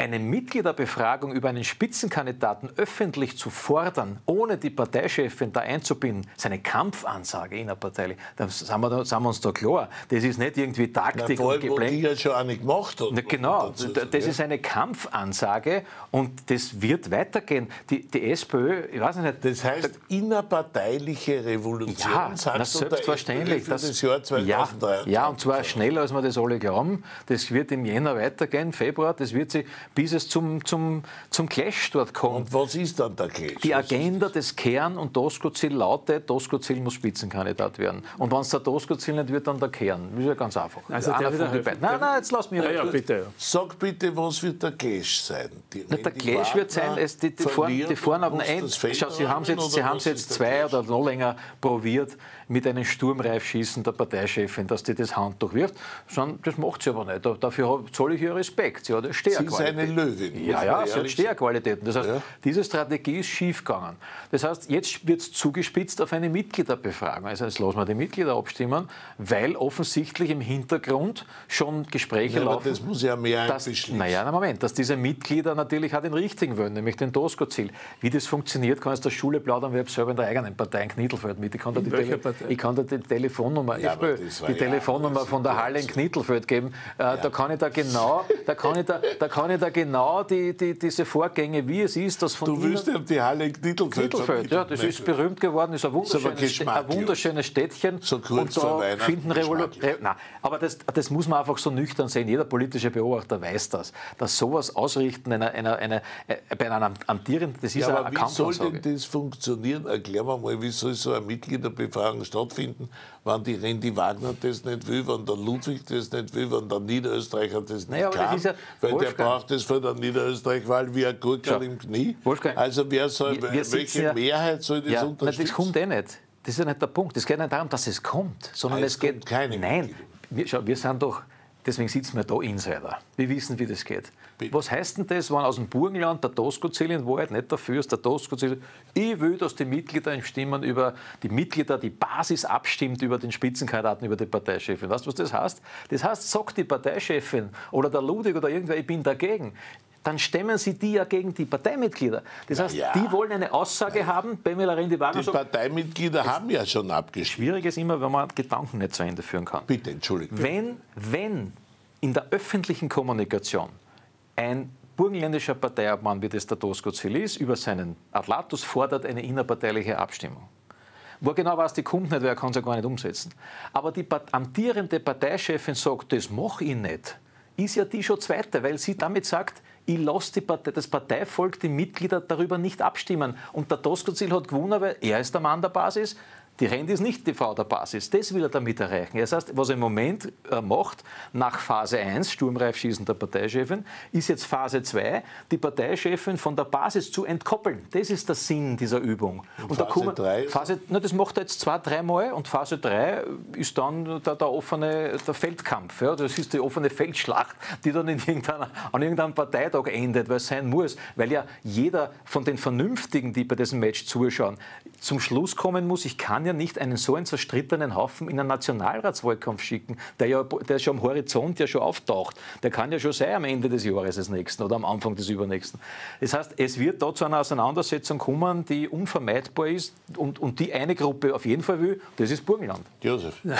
eine Mitgliederbefragung über einen Spitzenkandidaten öffentlich zu fordern, ohne die Parteichefin da einzubinden, ist eine Kampfansage innerparteilich. Da sind wir, da, sind wir uns da klar. Das ist nicht irgendwie Taktik Na, und Geblänk. die ja schon nicht gemacht hat. Na, genau, das ist eine Kampfansage und das wird weitergehen. Die, die SPÖ, ich weiß nicht. Das heißt, innerparteiliche Revolution, ja, sagst na, selbstverständlich. Das, das Jahr 2023. Ja, ja, und zwar schneller, als wir das alle glauben. Das wird im Jänner weitergehen, Februar. Das wird sich bis es zum, zum, zum Clash dort kommt. Und was ist dann der Clash? Die Agenda des Kern und Doskozil lautet, Doskozil muss Spitzenkandidat werden. Und wenn es der Doskozil nicht wird, dann der Kern. Das ist ja ganz einfach. Also Einer von den beiden. Nein, nein, jetzt lass mich ja, ja, bitte. Sag bitte, was wird der Clash sein? Die Na, der Clash wird sein, es, die, die, fahren, die auf den End. Schau, Sie haben es jetzt, Sie jetzt zwei oder noch länger probiert mit einem Sturmreifschießen der Parteichefin, dass die das Handtuch wirft. Das macht sie aber nicht. Dafür zoll ich ihr Respekt. Sie hat eine Stärqualität. Sie ist eine Löwin. Ja, ja, sie hat Stärqualitäten. Das heißt, ja. diese Strategie ist schiefgegangen. Das heißt, jetzt wird es zugespitzt auf eine Mitgliederbefragung. Also jetzt lassen wir die Mitglieder abstimmen, weil offensichtlich im Hintergrund schon Gespräche ja, laufen. das muss ja mehr dass, Naja, na Moment, dass diese Mitglieder natürlich auch den richtigen wollen, nämlich den Tosco-Ziel. Wie das funktioniert, kann aus der Schule plaudern, wir haben selber in der eigenen Partei in Knittelfeld mit. Ich kann da die, Tele ich kann da die Telefonnummer, ja, FPÖ, die Telefonnummer von der Halle in Knittelfeld geben. Äh, ja. Da kann ich da genau, da kann ich da, da kann ich da genau die, die, diese Vorgänge, wie es ist, dass von Du willst ja die Halle in Knittelfeld. Knittelfeld, ja, das ist berühmt geworden, ist ein wunderschönes, ein wunderschönes Städtchen. So kurz und da finden Revolution. aber das, das muss man einfach so nüchtern sehen. Jeder politische Beobachter weiß das, dass sowas ausrichten einer, einer, einer, äh, bei einem amtierenden, das ist ja, aber wie soll denn das funktionieren? Erklären wir mal, wie soll so eine Mitgliederbefragung stattfinden, wenn die Randy Wagner das nicht will, wenn der Ludwig das nicht will, wenn der Niederösterreicher das nicht naja, kann, das ja, weil Wolfgang. der braucht das für der Niederösterreich-Wahl wie ein Gurkel im Knie. Wolfgang, also wer soll, wir, wir welche ja, Mehrheit soll das ja, unterstützen? das kommt eh nicht. Das ist ja nicht der Punkt. Es geht nicht darum, dass es kommt, sondern es, es geht. Keine nein, wir, schau, wir sind doch Deswegen sitzen wir da Insider. Wir wissen, wie das geht. Bitte. Was heißt denn das, wenn aus dem Burgenland der Tosco-Ziel in Wahrheit nicht dafür ist, der Tosco-Ziel, ich will, dass die Mitglieder stimmen über die Mitglieder, die Basis abstimmt über den Spitzenkandidaten, über die Parteichefin. Weißt du, was das heißt? Das heißt, sagt die Parteichefin oder der Ludwig oder irgendwer, ich bin dagegen dann stemmen Sie die ja gegen die Parteimitglieder. Das heißt, ja. die wollen eine Aussage ja. haben, Pamela Rendi-Wagner Die Parteimitglieder haben ja schon abgestimmt. Schwierig ist immer, wenn man Gedanken nicht zu Ende führen kann. Bitte, Entschuldigung. Wenn, wenn in der öffentlichen Kommunikation ein burgenländischer Parteiobmann, wie das der Tosco ist, über seinen Atlatus fordert eine innerparteiliche Abstimmung. Wo genau weiß, die kommt nicht, weil er kann es ja gar nicht umsetzen. Aber die amtierende Parteichefin sagt, das mache ich nicht, ist ja die schon zweite, weil sie damit sagt, ich lasse Partei, das Parteivolk, die Mitglieder darüber nicht abstimmen. Und der Tosco-Ziel hat gewonnen, weil er ist der Mann der Basis die Rente ist nicht die Frau der Basis. Das will er damit erreichen. Das heißt, was er im Moment äh, macht, nach Phase 1, Sturmreifschießen der Parteichefin, ist jetzt Phase 2, die Parteichefin von der Basis zu entkoppeln. Das ist der Sinn dieser Übung. Und, und Phase 3? Phase, na, das macht er jetzt zwei, dreimal und Phase 3 ist dann der, der offene der Feldkampf. Ja? Das ist die offene Feldschlacht, die dann in irgendeiner, an irgendeinem Parteitag endet, weil es sein muss. Weil ja jeder von den Vernünftigen, die bei diesem Match zuschauen, zum Schluss kommen muss, ich kann ja nicht einen so einen zerstrittenen Haufen in einen Nationalratswahlkampf schicken, der ja der schon am Horizont ja schon auftaucht. Der kann ja schon sein am Ende des Jahres des nächsten oder am Anfang des übernächsten. Das heißt, es wird da zu einer Auseinandersetzung kommen, die unvermeidbar ist und, und die eine Gruppe auf jeden Fall will, das ist Burgenland. Josef.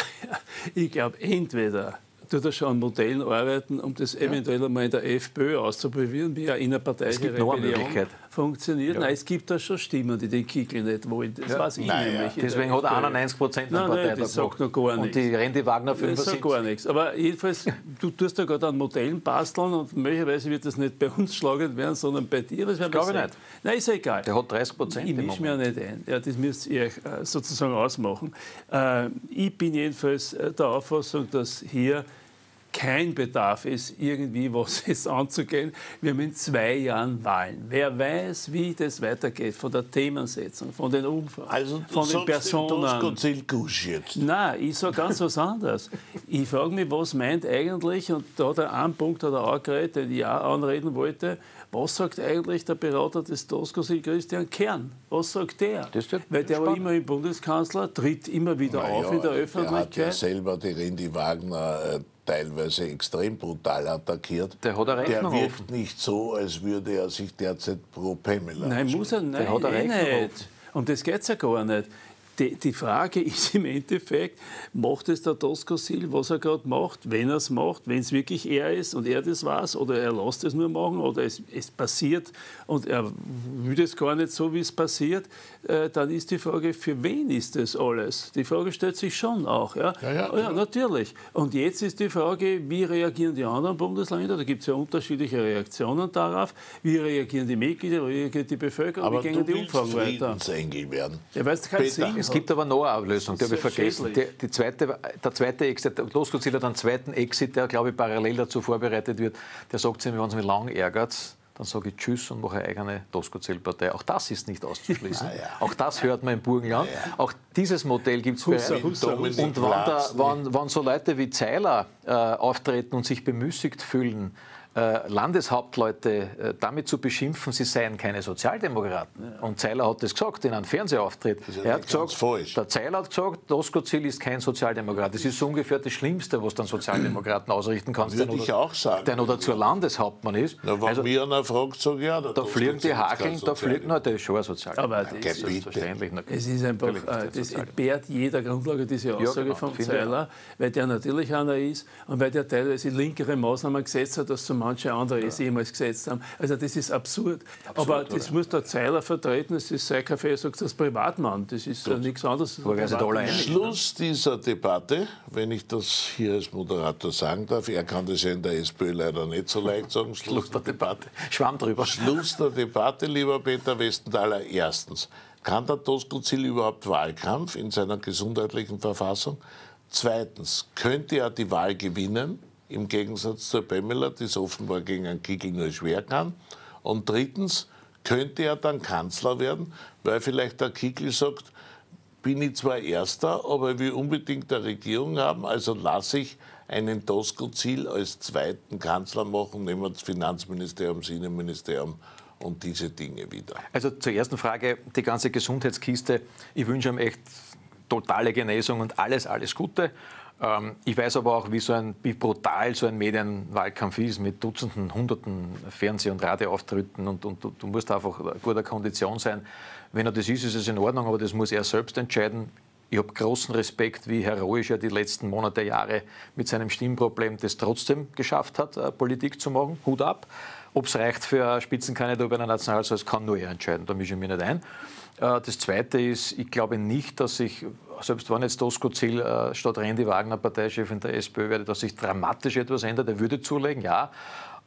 Ich glaube, entweder tut er schon an Modellen arbeiten, um das eventuell einmal in der FPÖ auszuprobieren, wie eine innerparteiliche Rebellion funktioniert. Ja. Nein, es gibt da schon Stimmen, die den Kickel nicht wollen. Das ja. weiß ich nein, nämlich. Ja. Deswegen hat er 91 Prozent der Partei das sagt noch gar nichts. Und die Rendi Wagner 75. Das sagt gar nichts. Aber jedenfalls, du tust da gerade an Modellen basteln und möglicherweise wird das nicht bei uns schlagend werden, sondern bei dir. Das, das glaube ich nicht. Nein, ist ja egal. Der hat 30 Prozent Ich mische mir nicht ein. Ja, das müsst ihr äh, sozusagen ausmachen. Äh, ich bin jedenfalls äh, der Auffassung, dass hier kein Bedarf ist, irgendwie was jetzt anzugehen. Wir haben in zwei Jahren Wahlen. Wer weiß, wie das weitergeht, von der Themensetzung, von den Umfragen, also, von den Personen. jetzt. Nein, ich sage ganz was anderes. Ich frage mich, was meint eigentlich, und da hat er einen Punkt hat er auch geredet, den ich auch anreden wollte, was sagt eigentlich der Berater des Toscosil, Christian Kern? Was sagt der? Weil der war immer im Bundeskanzler, tritt immer wieder naja, auf in der Öffentlichkeit. Er hat ja selber die Rendi Wagner äh, teilweise extrem brutal attackiert. Der hat eine Der Rechnung wirkt offen. nicht so, als würde er sich derzeit pro Pamela Nein, muss er nein, hat eine eh Rechnung nicht. Um das geht es ja gar nicht. Die, die Frage ist im Endeffekt, macht es der Tosco Sil, was er gerade macht, wenn er es macht, wenn es wirklich er ist und er das weiß, oder er lässt es nur machen, oder es, es passiert und er will es gar nicht so, wie es passiert, äh, dann ist die Frage, für wen ist das alles? Die Frage stellt sich schon auch. Ja, Ja, ja, ja natürlich. Und jetzt ist die Frage, wie reagieren die anderen Bundesländer? Da gibt es ja unterschiedliche Reaktionen darauf. Wie reagieren die Mitglieder, wie reagiert die Bevölkerung, Aber wie gehen du die Umfragen weiter? Friedensengel werden. Ja, es keinen Peter, Sinn Es gibt aber noch eine Auflösung, die habe ich vergessen. Die, die zweite, der zweite Exit, der Losgutziel hat einen zweiten Exit, der, glaube ich, parallel dazu vorbereitet wird. Der sagt zu mir, wenn es mich lang ärgert, dann sage ich Tschüss und mache eine eigene Tosco-Partei. Auch das ist nicht auszuschließen. Auch das hört man im Burgenland. Auch dieses Modell gibt es bereits. Hussa, Dominik Und wenn, da, wenn, wenn so Leute wie Zeiler äh, auftreten und sich bemüßigt fühlen, äh, Landeshauptleute äh, damit zu beschimpfen, sie seien keine Sozialdemokraten. Und Zeiler hat das gesagt in einem Fernsehauftritt. ist ja er hat gesagt, falsch. der Zeiler hat gesagt, Doskozil ist kein Sozialdemokrat. Das ist so ungefähr das Schlimmste, was dann Sozialdemokraten ausrichten kannst. Würde der ich auch sagen. Der noch dazu Landeshauptmann ist. Na, wenn Also, mir einer fragt, sage ja, da fliegen die ist Hakeln, da fliegt, na, der ist schon ein Sozialdemokrat. Aber das, Geh bitte. Selbstverständlich. Es ist einfach, ist äh, das Sozialdemokrat. entbehrt jeder Grundlage, diese Aussage genau, von Zeiler, weil der natürlich einer ist und weil der teilweise linkere Maßnahmen gesetzt hat, als so manche andere es jemals gesetzt haben. Also das ist absurd. Aber das muss der Zeiler vertreten, das ist sein Kaffee, er sagt das Privatmann, das ist äh, nichts anderes. Einig? Schluss dieser Debatte, wenn ich das hier als Moderator sagen darf, er kann das ja in der SPÖ leider nicht so leicht sagen, Schluss der Debatte. Schwamm drüber. Schluss der Debatte, lieber Peter Westenthaler. Erstens, kann der Tosco-Ziel überhaupt Wahlkampf in seiner gesundheitlichen Verfassung? Zweitens, könnte er die Wahl gewinnen, im Gegensatz zur Pamela, die es offenbar gegen einen Kickel nur schwer kann? Und drittens, könnte er dann Kanzler werden, weil vielleicht der Kickel sagt, bin ich zwar Erster, aber ich will unbedingt eine Regierung haben, also lasse ich einen Tosco-Ziel als zweiten Kanzler machen, nehmen wir das Finanzministerium, das Innenministerium und diese Dinge wieder. Also zur ersten Frage, die ganze Gesundheitskiste. Ich wünsche ihm echt totale Genesung und alles, alles Gute. Ähm, Ich weiß aber auch, wie, so ein, wie brutal so ein Medienwahlkampf ist mit Dutzenden, Hunderten Fernseh- und Radioauftritten und, und du, du musst einfach in guter Kondition sein. Wenn er das ist, ist es in Ordnung, aber das muss er selbst entscheiden. Ich habe großen Respekt, wie heroisch er die letzten Monate, Jahre mit seinem Stimmproblem das trotzdem geschafft hat, äh, Politik zu machen. Hut ab. Ob es reicht für eine Spitzenkandidatur bei einer Nationalratswahl, kann nur er entscheiden. Da mische ich mich nicht ein. Äh, Das Zweite ist, ich glaube nicht, dass sich, selbst wenn jetzt Tosco Ziel äh, statt Randy Wagner Parteichef in der SPÖ werde, dass sich dramatisch etwas ändert. Er würde zulegen, ja.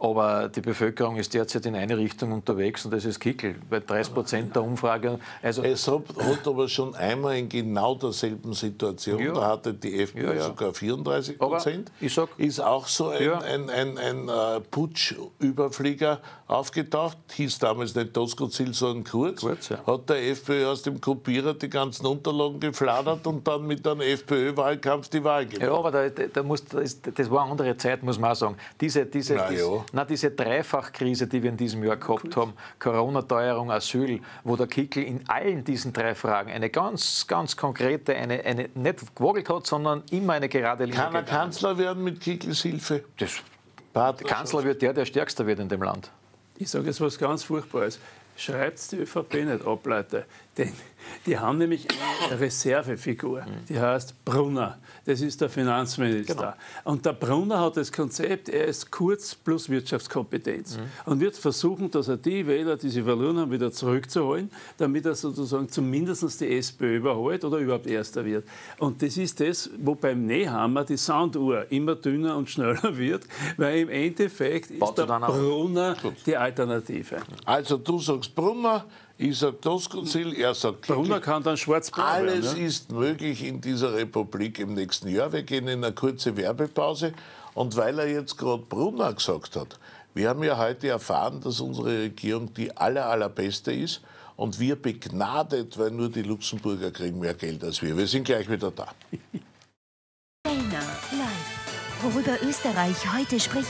Aber die Bevölkerung ist derzeit in eine Richtung unterwegs und das ist Kickel. Bei 30 Prozent der Umfrage. Also, Es hat, hat aber schon einmal in genau derselben Situation, Ja. da hatte die FPÖ Ja, ja. sogar 34 Aber Prozent, ist auch so ein, Ja. ein, ein, ein, äh, Putsch-Überflieger aufgetaucht, hieß damals nicht Tosco-Ziel, sondern Kurz, Kurz, ja. hat der FPÖ aus dem Kopierer die ganzen Unterlagen gefladert und dann mit einem FPÖ-Wahlkampf die Wahl gewonnen. Ja, aber da, da, muss, das, war eine andere Zeit, muss man auch sagen. Diese, diese, Na diese, ja. Na, diese Dreifachkrise, die wir in diesem Jahr gehabt haben, Corona-Teuerung, Asyl, wo der Kickel in allen diesen drei Fragen eine ganz, ganz konkrete, eine, eine nicht gewogelt hat, sondern immer eine gerade Linie Kann er. Kanzler werden mit Kickels Hilfe? Das, Partnerschaft? Kanzler wird der, der stärkster wird in dem Land. Ich sage jetzt was ganz Furchtbares. Schreibt die ÖVP nicht ab, Leute. Denn die haben nämlich eine Reservefigur, die heißt Brunner. Das ist der Finanzminister. Und der Brunner hat das Konzept, er ist kurz plus Wirtschaftskompetenz. Und wird versuchen, dass er die Wähler, die sie verloren haben, wieder zurückzuholen, damit er sozusagen zumindest die SPÖ überholt oder überhaupt Erster wird. Und das ist das, wo beim Nehammer die Sanduhr immer dünner und schneller wird, weil im Endeffekt ist Baut sie der? Brunner die Alternative. Also du sagst Brunner, ich sag Tosco-Ziel, er sagt. Brunner kann dann werden. Alles ja? ist möglich in dieser Republik im nächsten Jahr. Wir gehen in eine kurze Werbepause. Und weil er jetzt gerade Brunner gesagt hat, wir haben ja heute erfahren, dass unsere Regierung die aller, allerbeste ist. Und wir begnadet, weil nur die Luxemburger kriegen mehr Geld als wir. Wir sind gleich wieder da. Live. Worüber Österreich heute spricht.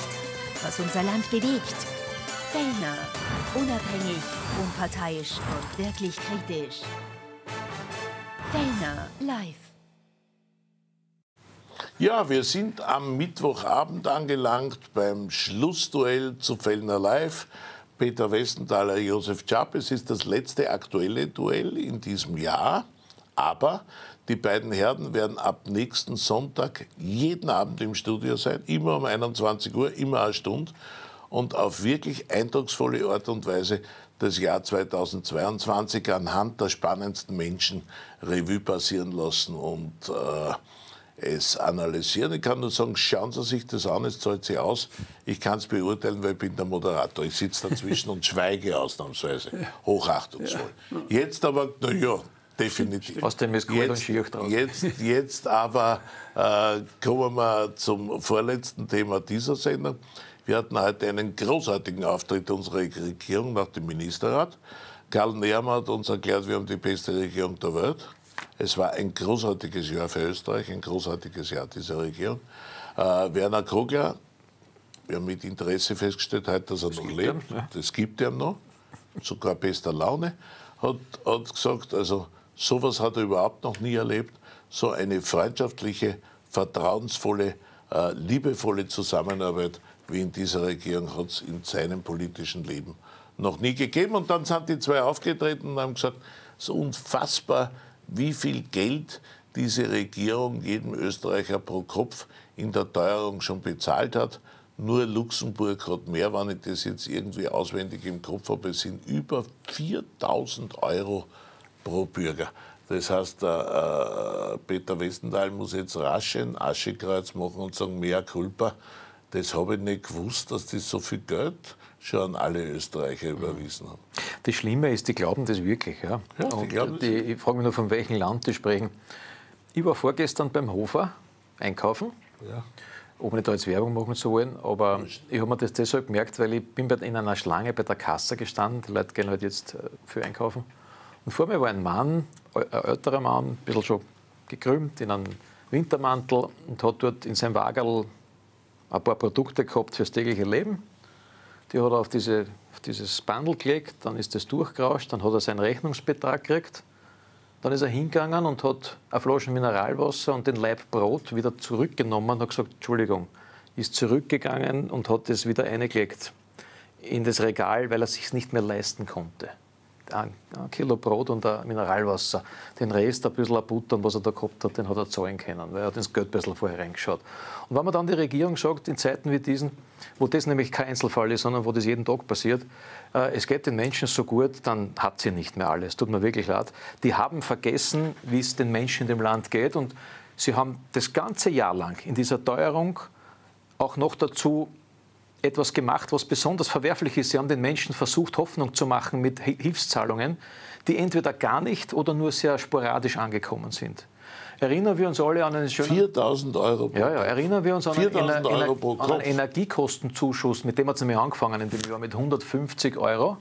Was unser Land bewegt. Fellner. Unabhängig, unparteiisch und wirklich kritisch. Fellner live. Ja, wir sind am Mittwochabend angelangt beim Schlussduell zu Fellner Live. Peter Westenthaler, Josef Czap. Es ist das letzte aktuelle Duell in diesem Jahr. Aber die beiden Herren werden ab nächsten Sonntag jeden Abend im Studio sein, immer um 21 Uhr, immer eine Stunde und auf wirklich eindrucksvolle Art und Weise das Jahr 2022 anhand der spannendsten Menschen Revue passieren lassen und äh, es analysieren. Ich kann nur sagen, schauen Sie sich das an, es zahlt sich aus. Ich kann es beurteilen, weil ich bin der Moderator. Ich sitze dazwischen und schweige ausnahmsweise. Hochachtungsvoll. Jetzt aber, naja, definitiv. Aus dem ist kalt und schier draus. Jetzt, jetzt aber äh, kommen wir zum vorletzten Thema dieser Sendung. Wir hatten heute einen großartigen Auftritt unserer Regierung nach dem Ministerrat. Karl Nehammer hat uns erklärt, wir haben die beste Regierung der Welt. Es war ein großartiges Jahr für Österreich, ein großartiges Jahr dieser Regierung. Äh, Werner Kogler, wir haben mit Interesse festgestellt, heute, dass er das noch lebt. Ihm, ja. Das gibt er noch, sogar bester Laune, hat, hat gesagt, also sowas hat er überhaupt noch nie erlebt. So eine freundschaftliche, vertrauensvolle, äh, liebevolle Zusammenarbeit wie in dieser Regierung hat es in seinem politischen Leben noch nie gegeben. Und dann sind die zwei aufgetreten und haben gesagt, es ist unfassbar, wie viel Geld diese Regierung jedem Österreicher pro Kopf in der Teuerung schon bezahlt hat. Nur Luxemburg hat mehr, wenn ich das jetzt irgendwie auswendig im Kopf habe, es sind über 4000 Euro pro Bürger. Das heißt, äh, Peter Westendahl muss jetzt rasch ein Aschekreuz machen und sagen, mehr Culpa. Das habe ich nicht gewusst, dass das so viel Geld schon an alle Österreicher überwiesen haben. Das Schlimme ist, die glauben das wirklich. Ja? ja die glauben die, ich frage mich nur, von welchem Land die sprechen. Ich war vorgestern beim Hofer einkaufen. Ja. Ohne da jetzt Werbung machen zu wollen, aber ich habe mir das deshalb gemerkt, weil ich bin in einer Schlange bei der Kasse gestanden. Die Leute gehen halt jetzt äh, für einkaufen. Und vor mir war ein Mann, ein älterer Mann, ein bisschen schon gekrümmt, in einem Wintermantel und hat dort in seinem Wagerl ein paar Produkte gehabt fürs tägliche Leben. Die hat er auf, diese, auf dieses Bundle gelegt, dann ist das durchgerauscht, dann hat er seinen Rechnungsbetrag gekriegt. Dann ist er hingegangen und hat eine Flasche Mineralwasser und den Laib Brot wieder zurückgenommen und hat gesagt, Entschuldigung, ist zurückgegangen und hat das wieder eingelegt in das Regal, weil er es sich nicht mehr leisten konnte ein, Kilo Brot und ein Mineralwasser. Den Rest, ein bisschen Butter und was er da gehabt hat, den hat er zahlen können, weil er hat ins Geldbessel vorher reingeschaut. Und wenn man dann die Regierung sagt, in Zeiten wie diesen, wo das nämlich kein Einzelfall ist, sondern wo das jeden Tag passiert, äh, es geht den Menschen so gut, dann hat sie nicht mehr alles. Tut mir wirklich leid. Die haben vergessen, wie es den Menschen in dem Land geht und sie haben das ganze Jahr lang in dieser Teuerung auch noch dazu etwas gemacht, was besonders verwerflich ist. Sie haben den Menschen versucht, Hoffnung zu machen mit Hilfszahlungen, die entweder gar nicht oder nur sehr sporadisch angekommen sind. Erinnern wir uns alle an einen schönen... 4.000 Euro pro Ja, ja, erinnern wir uns an einen, Ener Ener an einen Energiekostenzuschuss, mit dem hat es nämlich angefangen in dem Jahr, mit 150 Euro.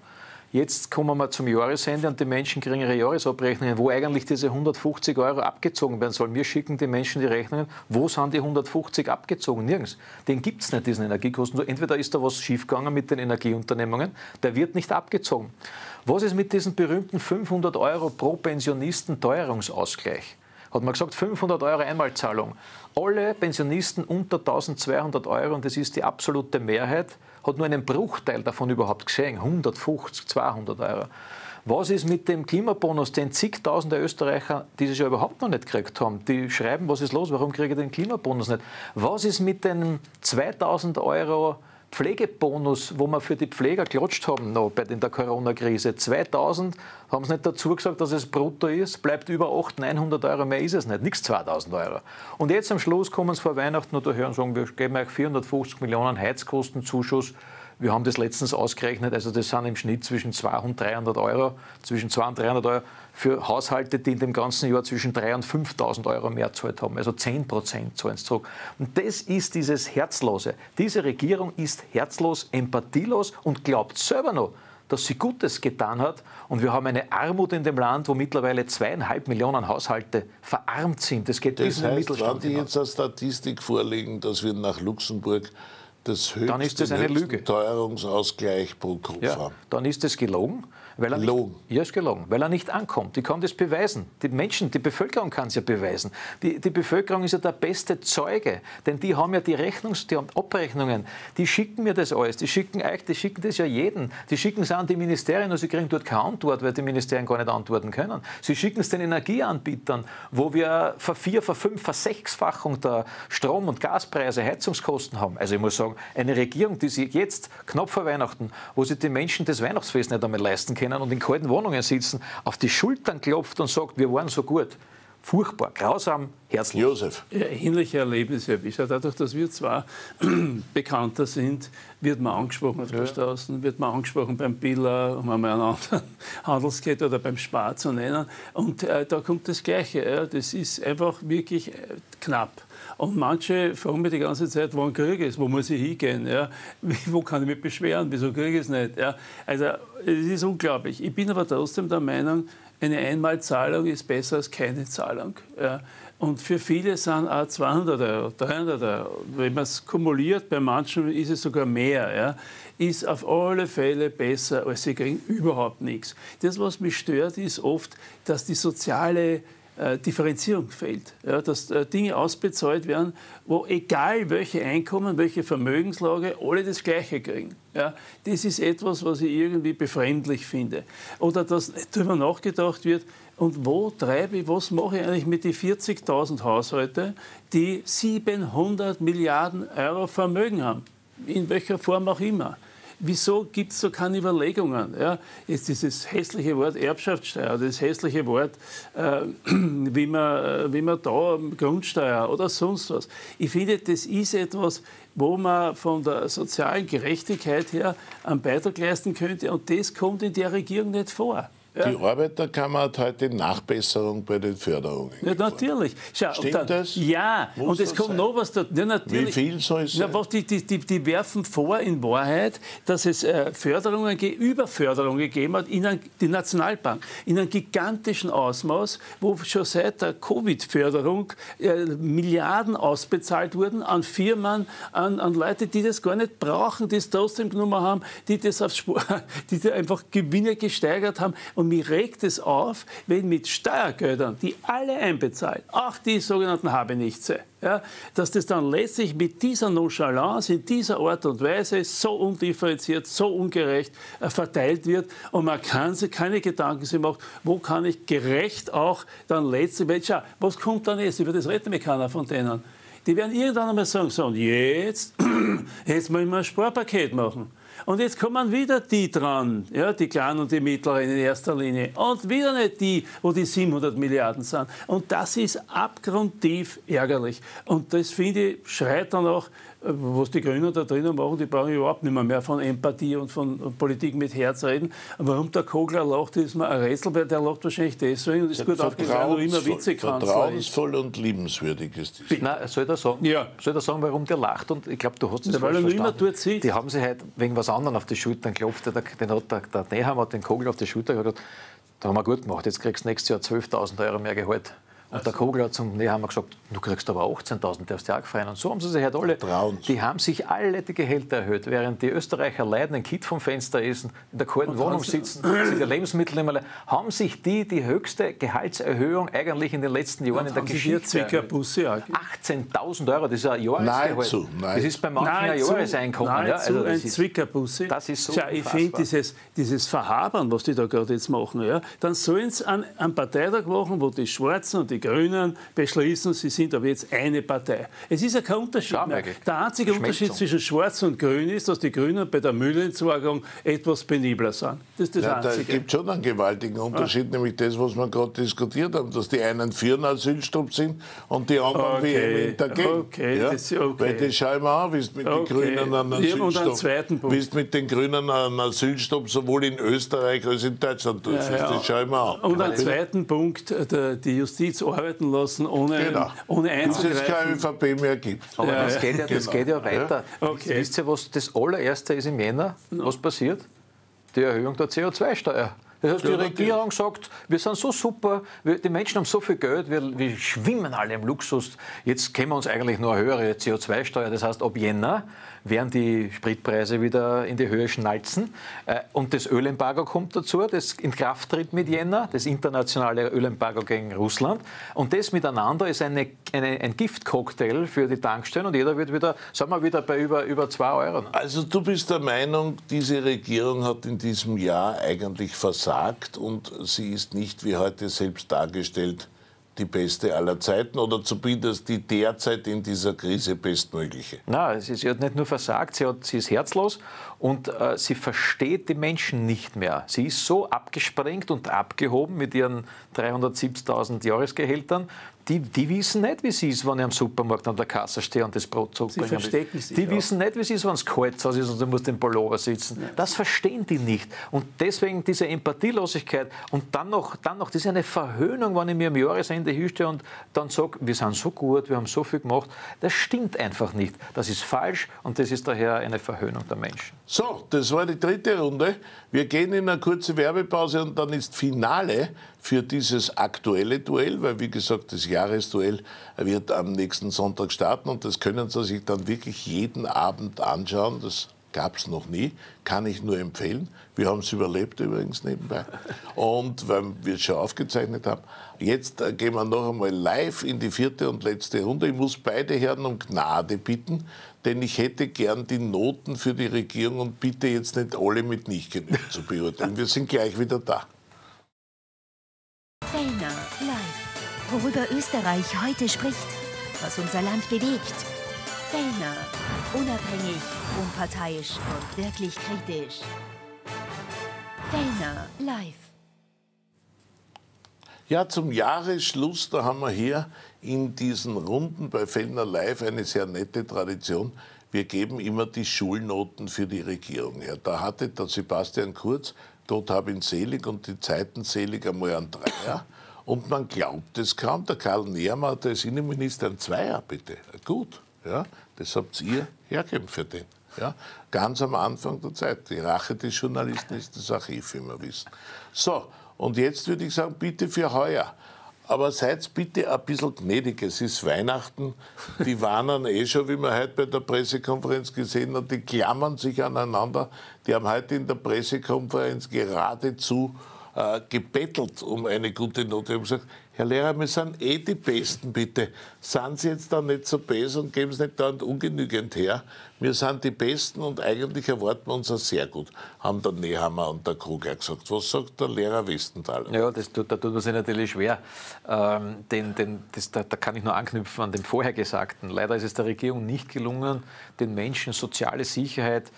Jetzt kommen wir zum Jahresende und die Menschen kriegen ihre Jahresabrechnungen, wo eigentlich diese 150 Euro abgezogen werden sollen. Wir schicken den Menschen die Rechnungen. Wo sind die 150 abgezogen? Nirgends. Den gibt es nicht, diesen Energiekosten. Entweder ist da was schiefgegangen mit den Energieunternehmungen, der wird nicht abgezogen. Was ist mit diesen berühmten 500 Euro pro Pensionisten Teuerungsausgleich? Hat man gesagt, 500 Euro Einmalzahlung. Alle Pensionisten unter 1200 Euro, und das ist die absolute Mehrheit, hat nur einen Bruchteil davon überhaupt gesehen, 150, 200 Euro. Was ist mit dem Klimabonus, den zigtausende Österreicher dieses Jahr überhaupt noch nicht gekriegt haben? Die schreiben, was ist los, warum kriege ich den Klimabonus nicht? Was ist mit den 2000 Euro Pflegebonus, wo wir für die Pfleger geklatscht haben noch in der Corona-Krise. 2000 haben sie nicht dazu gesagt, dass es brutto ist, bleibt über 800, 900 Euro, mehr ist es nicht, nichts 2000 Euro. Und jetzt am Schluss kommen sie vor Weihnachten und da hören sagen, wir geben euch 450 Millionen Heizkostenzuschuss wir haben das letztens ausgerechnet, also das sind im Schnitt zwischen 200 und 300 Euro, zwischen 200 und 300 Euro für Haushalte, die in dem ganzen Jahr zwischen 3.000 und 5.000 Euro mehr zahlt haben. Also 10 Prozent zahlen sie zurück. Und das ist dieses Herzlose. Diese Regierung ist herzlos, empathielos und glaubt selber noch, dass sie Gutes getan hat. Und wir haben eine Armut in dem Land, wo mittlerweile zweieinhalb Millionen Haushalte verarmt sind. Das geht das bis in den Mittelstand. Wenn die jetzt eine Statistik vorlegen, dass wir nach Luxemburg das höchste, dann ist das eine Lüge. Teuerungsausgleich pro Kopf ja. Dann ist das gelogen. Weil er gelogen. Nicht, ja, ist gelogen, weil er nicht ankommt. Ich kann das beweisen. Die Menschen, die Bevölkerung kann es ja beweisen. Die, die Bevölkerung ist ja der beste Zeuge, denn die haben ja die Rechnungs-, die Abrechnungen. Die schicken mir das alles. Die schicken euch, die schicken das ja jeden. Die schicken es an die Ministerien und sie kriegen dort keine Antwort, weil die Ministerien gar nicht antworten können. Sie schicken es den Energieanbietern, wo wir vervier, verfünf, versechsfachung der Strom- und Gaspreise, Heizungskosten haben. Also ich muss sagen, eine Regierung, die sich jetzt knapp vor Weihnachten, wo sich die Menschen das Weihnachtsfest nicht einmal leisten können und in kalten Wohnungen sitzen, auf die Schultern klopft und sagt, wir waren so gut furchtbar, grausam, herzlich. Josef. Ja, ähnliche Erlebnisse habe ich. Dadurch, dass wir zwar bekannter sind, wird man angesprochen auf ja. der Straße, wird man angesprochen beim Billa, um einmal einen anderen Handelskette oder beim Spar zu nennen. Und äh, da kommt das Gleiche. Ja. Das ist einfach wirklich äh, knapp. Und manche fragen mich die ganze Zeit, wann kriege ich es, wo muss ich hingehen, ja? wo kann ich mich beschweren, wieso kriege ich es nicht. Ja? Also es ist unglaublich. Ich bin aber trotzdem der Meinung, eine Einmalzahlung ist besser als keine Zahlung. Und für viele sind auch 200 Euro, 300 Euro, wenn man es kumuliert, bei manchen ist es sogar mehr, ja, ist auf alle Fälle besser, als sie kriegen überhaupt nichts. Das, was mich stört, ist oft, dass die soziale äh, Differenzierung fehlt. Ja, dass äh, Dinge ausbezahlt werden, wo egal welche Einkommen, welche Vermögenslage, alle das Gleiche kriegen. Ja, das ist etwas, was ich irgendwie befremdlich finde. Oder dass darüber nachgedacht wird, und wo treibe ich, was mache ich eigentlich mit den 40.000 Haushalten, die 700 Milliarden Euro Vermögen haben? In welcher Form auch immer wieso gibt es so keine Überlegungen? Ja? Jetzt dieses hässliche Wort Erbschaftssteuer, das hässliche Wort, äh, wie, man, wie man da Grundsteuer oder sonst was. Ich finde, das ist etwas, wo man von der sozialen Gerechtigkeit her einen Beitrag leisten könnte und das kommt in der Regierung nicht vor. Ja. Die Arbeiterkammer hat heute Nachbesserung bei den Förderungen. Ja, natürlich. Schau, Stimmt dann, das? Ja, Muss und es kommt sein? noch was da. Ja, natürlich. Wie viel soll es sein? was die, die, die, die, werfen vor in Wahrheit, dass es äh, Förderungen, Überförderungen gegeben hat in ein, die Nationalbank in einem gigantischen Ausmaß, wo schon seit der Covid-Förderung äh, Milliarden ausbezahlt wurden an Firmen, an, an Leute, die das gar nicht brauchen, die es trotzdem genommen haben, die das auf die einfach Gewinne gesteigert haben. Und mich regt es auf, wenn mit Steuergeldern, die alle einbezahlt, auch die sogenannten Habenichtse, ja, dass das dann letztlich mit dieser Nonchalance, in dieser Art und Weise so undifferenziert, so ungerecht äh, verteilt wird und man kann sich keine Gedanken sich macht, wo kann ich gerecht auch dann letztlich, schau, was kommt dann jetzt über das Rettenmekaner von denen? Die werden irgendwann einmal sagen, so, und jetzt, jetzt müssen wir ein Sparpaket machen. Und jetzt kommen wieder die dran, ja, die Kleinen und die Mittleren in erster Linie. Und wieder nicht die, wo die 700 Milliarden sind. Und das ist abgrundtief ärgerlich. Und das, finde ich, schreit dann auch was die Grünen da drinnen machen, die brauchen überhaupt nicht mehr, mehr von Empathie und von Politik mit Herz reden. Warum der Kogler lacht, ist mir ein Rätsel, weil der lacht wahrscheinlich deswegen und ist gut weil er immer witzig Vertrauensvoll und liebenswürdig ist das. Nein, soll er sagen, ja. soll er sagen, warum der lacht? Und ich glaube, du hast es ja, weil er immer dort sieht. Die haben sich halt wegen was anderem auf die Schultern geklopft. Den hat der, der Nehammer den Kogler auf die Schulter gesagt, da haben wir gut gemacht, jetzt kriegst du nächstes Jahr 12.000 Euro mehr Gehalt. Und der Kogler hat zum Näher gesagt, du kriegst aber 18.000, darfst du auch gefreien. Und so haben sie sich halt alle, die haben sich alle die Gehälter erhöht, während die Österreicher leiden, ein Kind vom Fenster essen, in der kalten Wohnung sitzen, sich die Lebensmittel immer haben sich die die höchste Gehaltserhöhung eigentlich in den letzten Jahren in der Geschichte 18.000 Euro, das ist ein Jahresgehalt. Nahezu, nahezu. Das ist bei manchen ein Jahreseinkommen. Nahezu ja, also ein Zwickerbussi. Das ist so Tja, Ich finde dieses, dieses Verhabern, was die da gerade jetzt machen, ja, dann sollen sie einen, einen Parteitag machen, wo die Schwarzen und die Grünen beschließen, sie sind aber jetzt eine Partei. Es ist ja kein Unterschied mehr. Der einzige Unterschied zwischen Schwarz und Grün ist, dass die Grünen bei der Müllentsorgung etwas penibler sind. Das ist das ja, Einzige. Da gibt schon einen gewaltigen Unterschied, ja. nämlich das, was wir gerade diskutiert haben, dass die einen für einen Asylstopp sind und die anderen okay. wie dagegen. Okay. Ja? Das, okay. Weil das schau ich mir an, wie es mit okay. den Grünen einen Asylstopp, wie es mit den Grünen einen Asylstopp sowohl in Österreich als in Deutschland durchführst. Ja, ja. Das schau ich mir an. Und einen zweiten Punkt, die Justiz arbeiten lassen, ohne, genau. ohne einzugreifen. Bis es keine ÖVP mehr gibt. Aber ja, das, geht ja, das genau. geht ja weiter. Ja. Okay. Wisst ihr, was das allererste ist im Jänner? Was passiert? Die Erhöhung der CO2-Steuer. Das heißt, die Regierung sagt, wir sind so super, wir, die Menschen haben so viel Geld, wir, wir, schwimmen alle im Luxus. Jetzt können wir uns eigentlich nur eine höhere CO2-Steuer. Das heißt, ab Jänner werden die Spritpreise wieder in die Höhe schnalzen. Äh, und das Ölembargo kommt dazu, das in Kraft tritt mit Jänner, das internationale Ölembargo gegen Russland. Und das miteinander ist eine, eine, ein Giftcocktail für die Tankstellen und jeder wird wieder, sagen wir wieder bei über, über Euro. Also du bist der Meinung, diese Regierung hat in diesem Jahr eigentlich versagt und sie ist nicht wie heute selbst dargestellt die beste aller Zeiten oder zumindest die derzeit in dieser Krise bestmögliche? Na, sie, sie hat nicht nur versagt, sie, hat, sie ist herzlos und äh, sie versteht die Menschen nicht mehr. Sie ist so abgesprengt und abgehoben mit ihren 370.000 Jahresgehältern die, die wissen nicht, wie es ist, wenn ich am Supermarkt an der Kasse stehe und das Brot zurückbringen Sie verstecken sich Die auch. wissen nicht, wie es ist, wenn es kalt ist und du musst im Pullover sitzen. Ja. Das verstehen die nicht. Und deswegen diese Empathielosigkeit und dann noch, dann noch, das ist eine Verhöhnung, wenn ich mir am Jahresende hinstehe und dann sage, wir sind so gut, wir haben so viel gemacht. Das stimmt einfach nicht. Das ist falsch und das ist daher eine Verhöhnung der Menschen. So, das war die dritte Runde. Wir gehen in eine kurze Werbepause und dann ist Finale für dieses aktuelle Duell, weil wie gesagt, das Jahresduell wird am nächsten Sonntag starten und das können Sie sich dann wirklich jeden Abend anschauen. Das gab es noch nie, kann ich nur empfehlen. Wir haben es überlebt übrigens nebenbei und weil wir es schon aufgezeichnet haben. Jetzt äh, gehen wir noch einmal live in die vierte und letzte Runde. Ich muss beide Herren um Gnade bitten, denn ich hätte gern die Noten für die Regierung und bitte jetzt nicht alle mit nicht genügend zu beurteilen. Wir sind gleich wieder da. Worüber Österreich heute spricht, was unser Land bewegt. Fellner. Unabhängig, unparteiisch und wirklich kritisch. Fellner live. Ja, zum Jahresschluss, da haben wir hier in diesen Runden bei Fellner Live eine sehr nette Tradition. Wir geben immer die Schulnoten für die Regierung her. Da hatte der Sebastian Kurz Gott hab ihn selig und die Zeiten selig einmal ein Dreier. Und man glaubt es kaum, der Karl Nehammer als Innenminister ein Zweier, bitte. Gut, ja, das habt ihr hergegeben für den. Ja, ganz am Anfang der Zeit. Die Rache des Journalisten ist das Archiv, wie wir wissen. So, und jetzt würde ich sagen, bitte für heuer. Aber seid bitte ein bisschen gnädig. Es ist Weihnachten. Die warnen eh schon, wie man heute bei der Pressekonferenz gesehen hat. Die klammern sich aneinander. Die haben heute in der Pressekonferenz geradezu äh, gebettelt um eine gute Note. Ich habe gesagt, Herr Lehrer, wir sind eh die Besten, bitte. Seien Sie jetzt da nicht so besser und geben Sie nicht dauernd ungenügend her. Wir sind die Besten und eigentlich erwarten wir uns auch sehr gut, haben der Nehammer und der Kruger gesagt. Was sagt der Lehrer Westenthaler? Ja, das tut, da tut man sich natürlich schwer. Ähm, den, den, das, da, da, kann ich nur anknüpfen an dem Vorhergesagten. Leider ist es der Regierung nicht gelungen, den Menschen soziale Sicherheit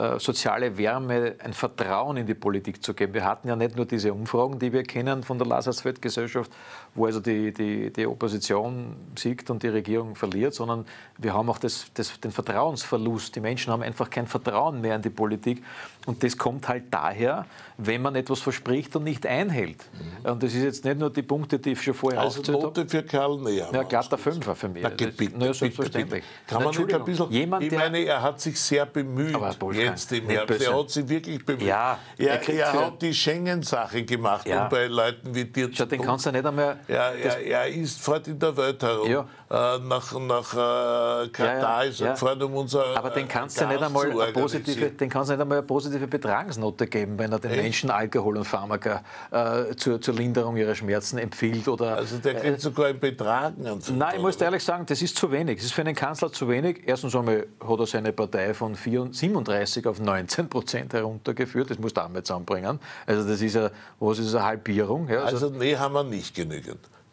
äh, soziale Wärme, ein Vertrauen in die Politik zu geben. Wir hatten ja nicht nur diese Umfragen, die wir kennen von der Lazarsfeld-Gesellschaft, wo also die, die, die Opposition siegt und die Regierung verliert, sondern wir haben auch das, das, den Vertrauensverlust. Die Menschen haben einfach kein Vertrauen mehr in die Politik. Und das kommt halt daher, wenn man etwas verspricht und nicht einhält. Mhm. Und das ist jetzt nicht nur die Punkte, die ich schon vorher also aufgezählt Note für Karl Nehammer. Ja, glatter Fünfer für mich. Na, bitte, naja, selbstverständlich. Kann man nicht ein bisschen, Jemand, ich meine, er hat sich sehr bemüht jetzt im Herbst. Er hat sich wirklich bemüht. Ja, er, er, er hat die Schengen-Sache gemacht Ja. und bei Leuten wie dir Schau, den kannst du nicht einmal. Ja, er, er ist fort in der Welt herum. Ja. Äh, nach nach äh, Katar ist er gefahren, um unser Aber den äh, kannst du nicht einmal eine positive, den kannst nicht einmal eine positive Betragsnote geben, wenn er den Echt? Menschen Alkohol und Pharmaka äh, zur, zur Linderung ihrer Schmerzen empfiehlt oder. Also der kriegt sogar ein Betragen an äh, Nein, ich muss dir ehrlich sagen, das ist zu wenig. Das ist für einen Kanzler zu wenig. Erstens einmal hat er seine Partei von 34 37 auf 19 Prozent heruntergeführt. Das auch mal zusammenbringen. Also das ist ja, was ist eine Halbierung? Ja, also, Also nee, haben wir nicht genügend.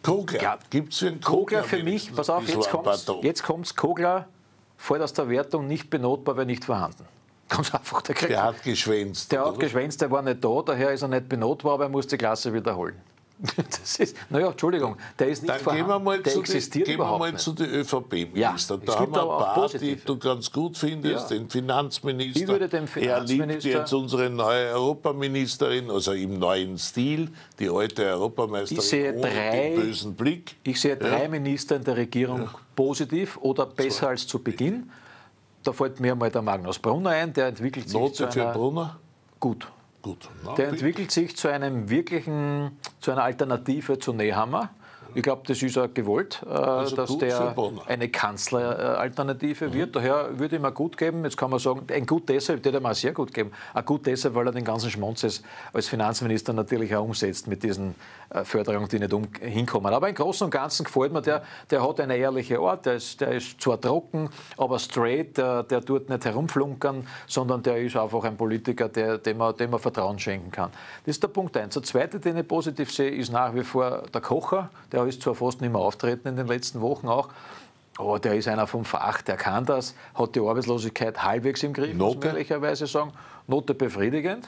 Kogler, Ja. gibt es einen Kogler Kogler für mich, pass auf, jetzt kommt's, Pardon? jetzt kommt's, Kogler fällt aus der Wertung nicht benotbar, weil nicht vorhanden. Ganz einfach, der Der hat geschwänzt. Der oder hat was? geschwänzt, der war nicht da, daher ist er nicht benotbar, aber er muss die Klasse wiederholen. Das ist, naja, Entschuldigung, der ist nicht Dann vorhanden. gehen wir mal, der zu, die, existiert gehen wir mal nicht. zu den ÖVP-Ministern. Ja, da haben gibt wir ein auch paar, positive. die du ganz gut findest. Ja. Den Finanzminister. Ich würde dem Er liebt Finanzminister- jetzt unsere neue Europaministerin, also im neuen Stil, die alte Europameisterin Ich sehe drei- den bösen Blick. Ich sehe drei Minister in der Regierung positiv oder besser als zu Beginn. Da fällt mir mal der Magnus Brunner ein, der entwickelt sich Note für Brunner? gut. Gut. Na, Der entwickelt sich zu einem wirklichen, zu einer Alternative zu Nehammer. Ich glaube, das ist auch gewollt, äh, also dass der eine Kanzleralternative mhm. wird. Daher würde ich mir gut geben, jetzt kann man sagen, ein gut deshalb, der mir sehr gut geben. Ein gut deshalb, weil er den ganzen Schmonzes als Finanzminister natürlich auch umsetzt mit diesen äh, Förderungen, die nicht um, hinkommen. Aber im Großen und Ganzen gefällt mir der, der hat eine ehrliche Art, der ist, der ist zwar trocken, aber straight, der, der tut nicht herumflunkern, sondern der ist einfach ein Politiker, der, dem, man, dem man Vertrauen schenken kann. Das ist der Punkt eins. Der zweite, den ich positiv sehe, ist nach wie vor der Kocher. Der ist zwar fast nicht mehr auftreten in den letzten Wochen auch, aber der ist einer vom Fach, der kann das, hat die Arbeitslosigkeit halbwegs im Griff, Note. muss man ehrlicherweise sagen. Note befriedigend.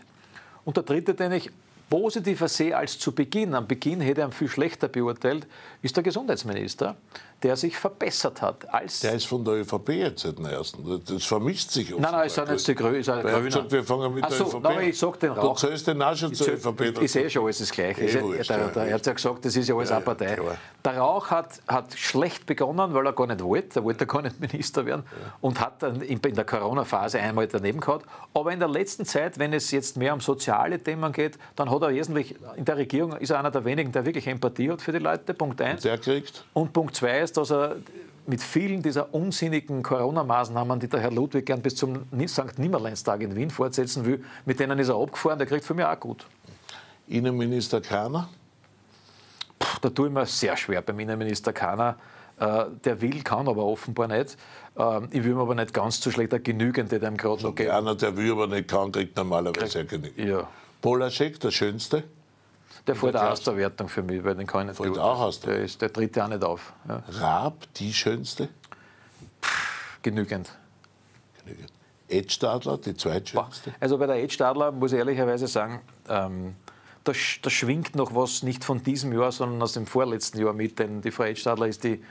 Und der dritte, den ich positiver sehe als zu Beginn, am Beginn hätte er ihn viel schlechter beurteilt, ist der Gesundheitsminister, der sich verbessert hat. Als der ist von der ÖVP jetzt seit dem ersten. Das vermischt sich Nein, nein, ist er nicht der Grüne. Ist er Grüner. Gesagt, wir fangen mit Ach so, der ÖVP nein, ich sag den Rauch. Du zählst den auch schon zur ÖVP. Ich sehe schon alles das Gleiche. Eh wurscht, der, der, er hat ja gesagt, das ist ja alles ja, eine Partei. Ja, der Rauch hat, hat schlecht begonnen, weil er gar nicht wollte. Er wollte gar nicht Minister werden ja. und hat dann in, der Corona-Phase einmal daneben gehabt. Aber in der letzten Zeit, wenn es jetzt mehr um soziale Themen geht, dann hat er wesentlich, in der Regierung ist er einer der wenigen, der wirklich Empathie hat für die Leute. Punkt eins. Der kriegt. Und Punkt zwei ist, dass er mit vielen dieser unsinnigen Corona-Maßnahmen, die der Herr Ludwig gern bis zum St. Nimmerleinstag in Wien fortsetzen will, mit denen ist er abgefahren, der kriegt für mich auch gut. Innenminister Kahner? Puh, da tue ich mir sehr schwer beim Innenminister Kahner. Äh, der will, kann aber offenbar nicht. Äh, ich will mir aber nicht ganz so schlecht, der genügende dem gerade noch geben. Einer, der will, aber nicht kann, kriegt normalerweise ja genügend. Ja. Polaschek, der Schönste? Der fällt auch aus der Wertung für mich, weil den kann ich nicht auch aus der, ist, der tritt ja auch nicht auf. Ja. Raab, die schönste? Pff, genügend. Genügend. Ed Stadler, die zweitschönste? Also bei der Ed Stadler muss ich ehrlicherweise sagen, ähm, da, da, schwingt noch was nicht von diesem Jahr, sondern aus dem vorletzten Jahr mit. Denn die Frau Ed Stadler ist die,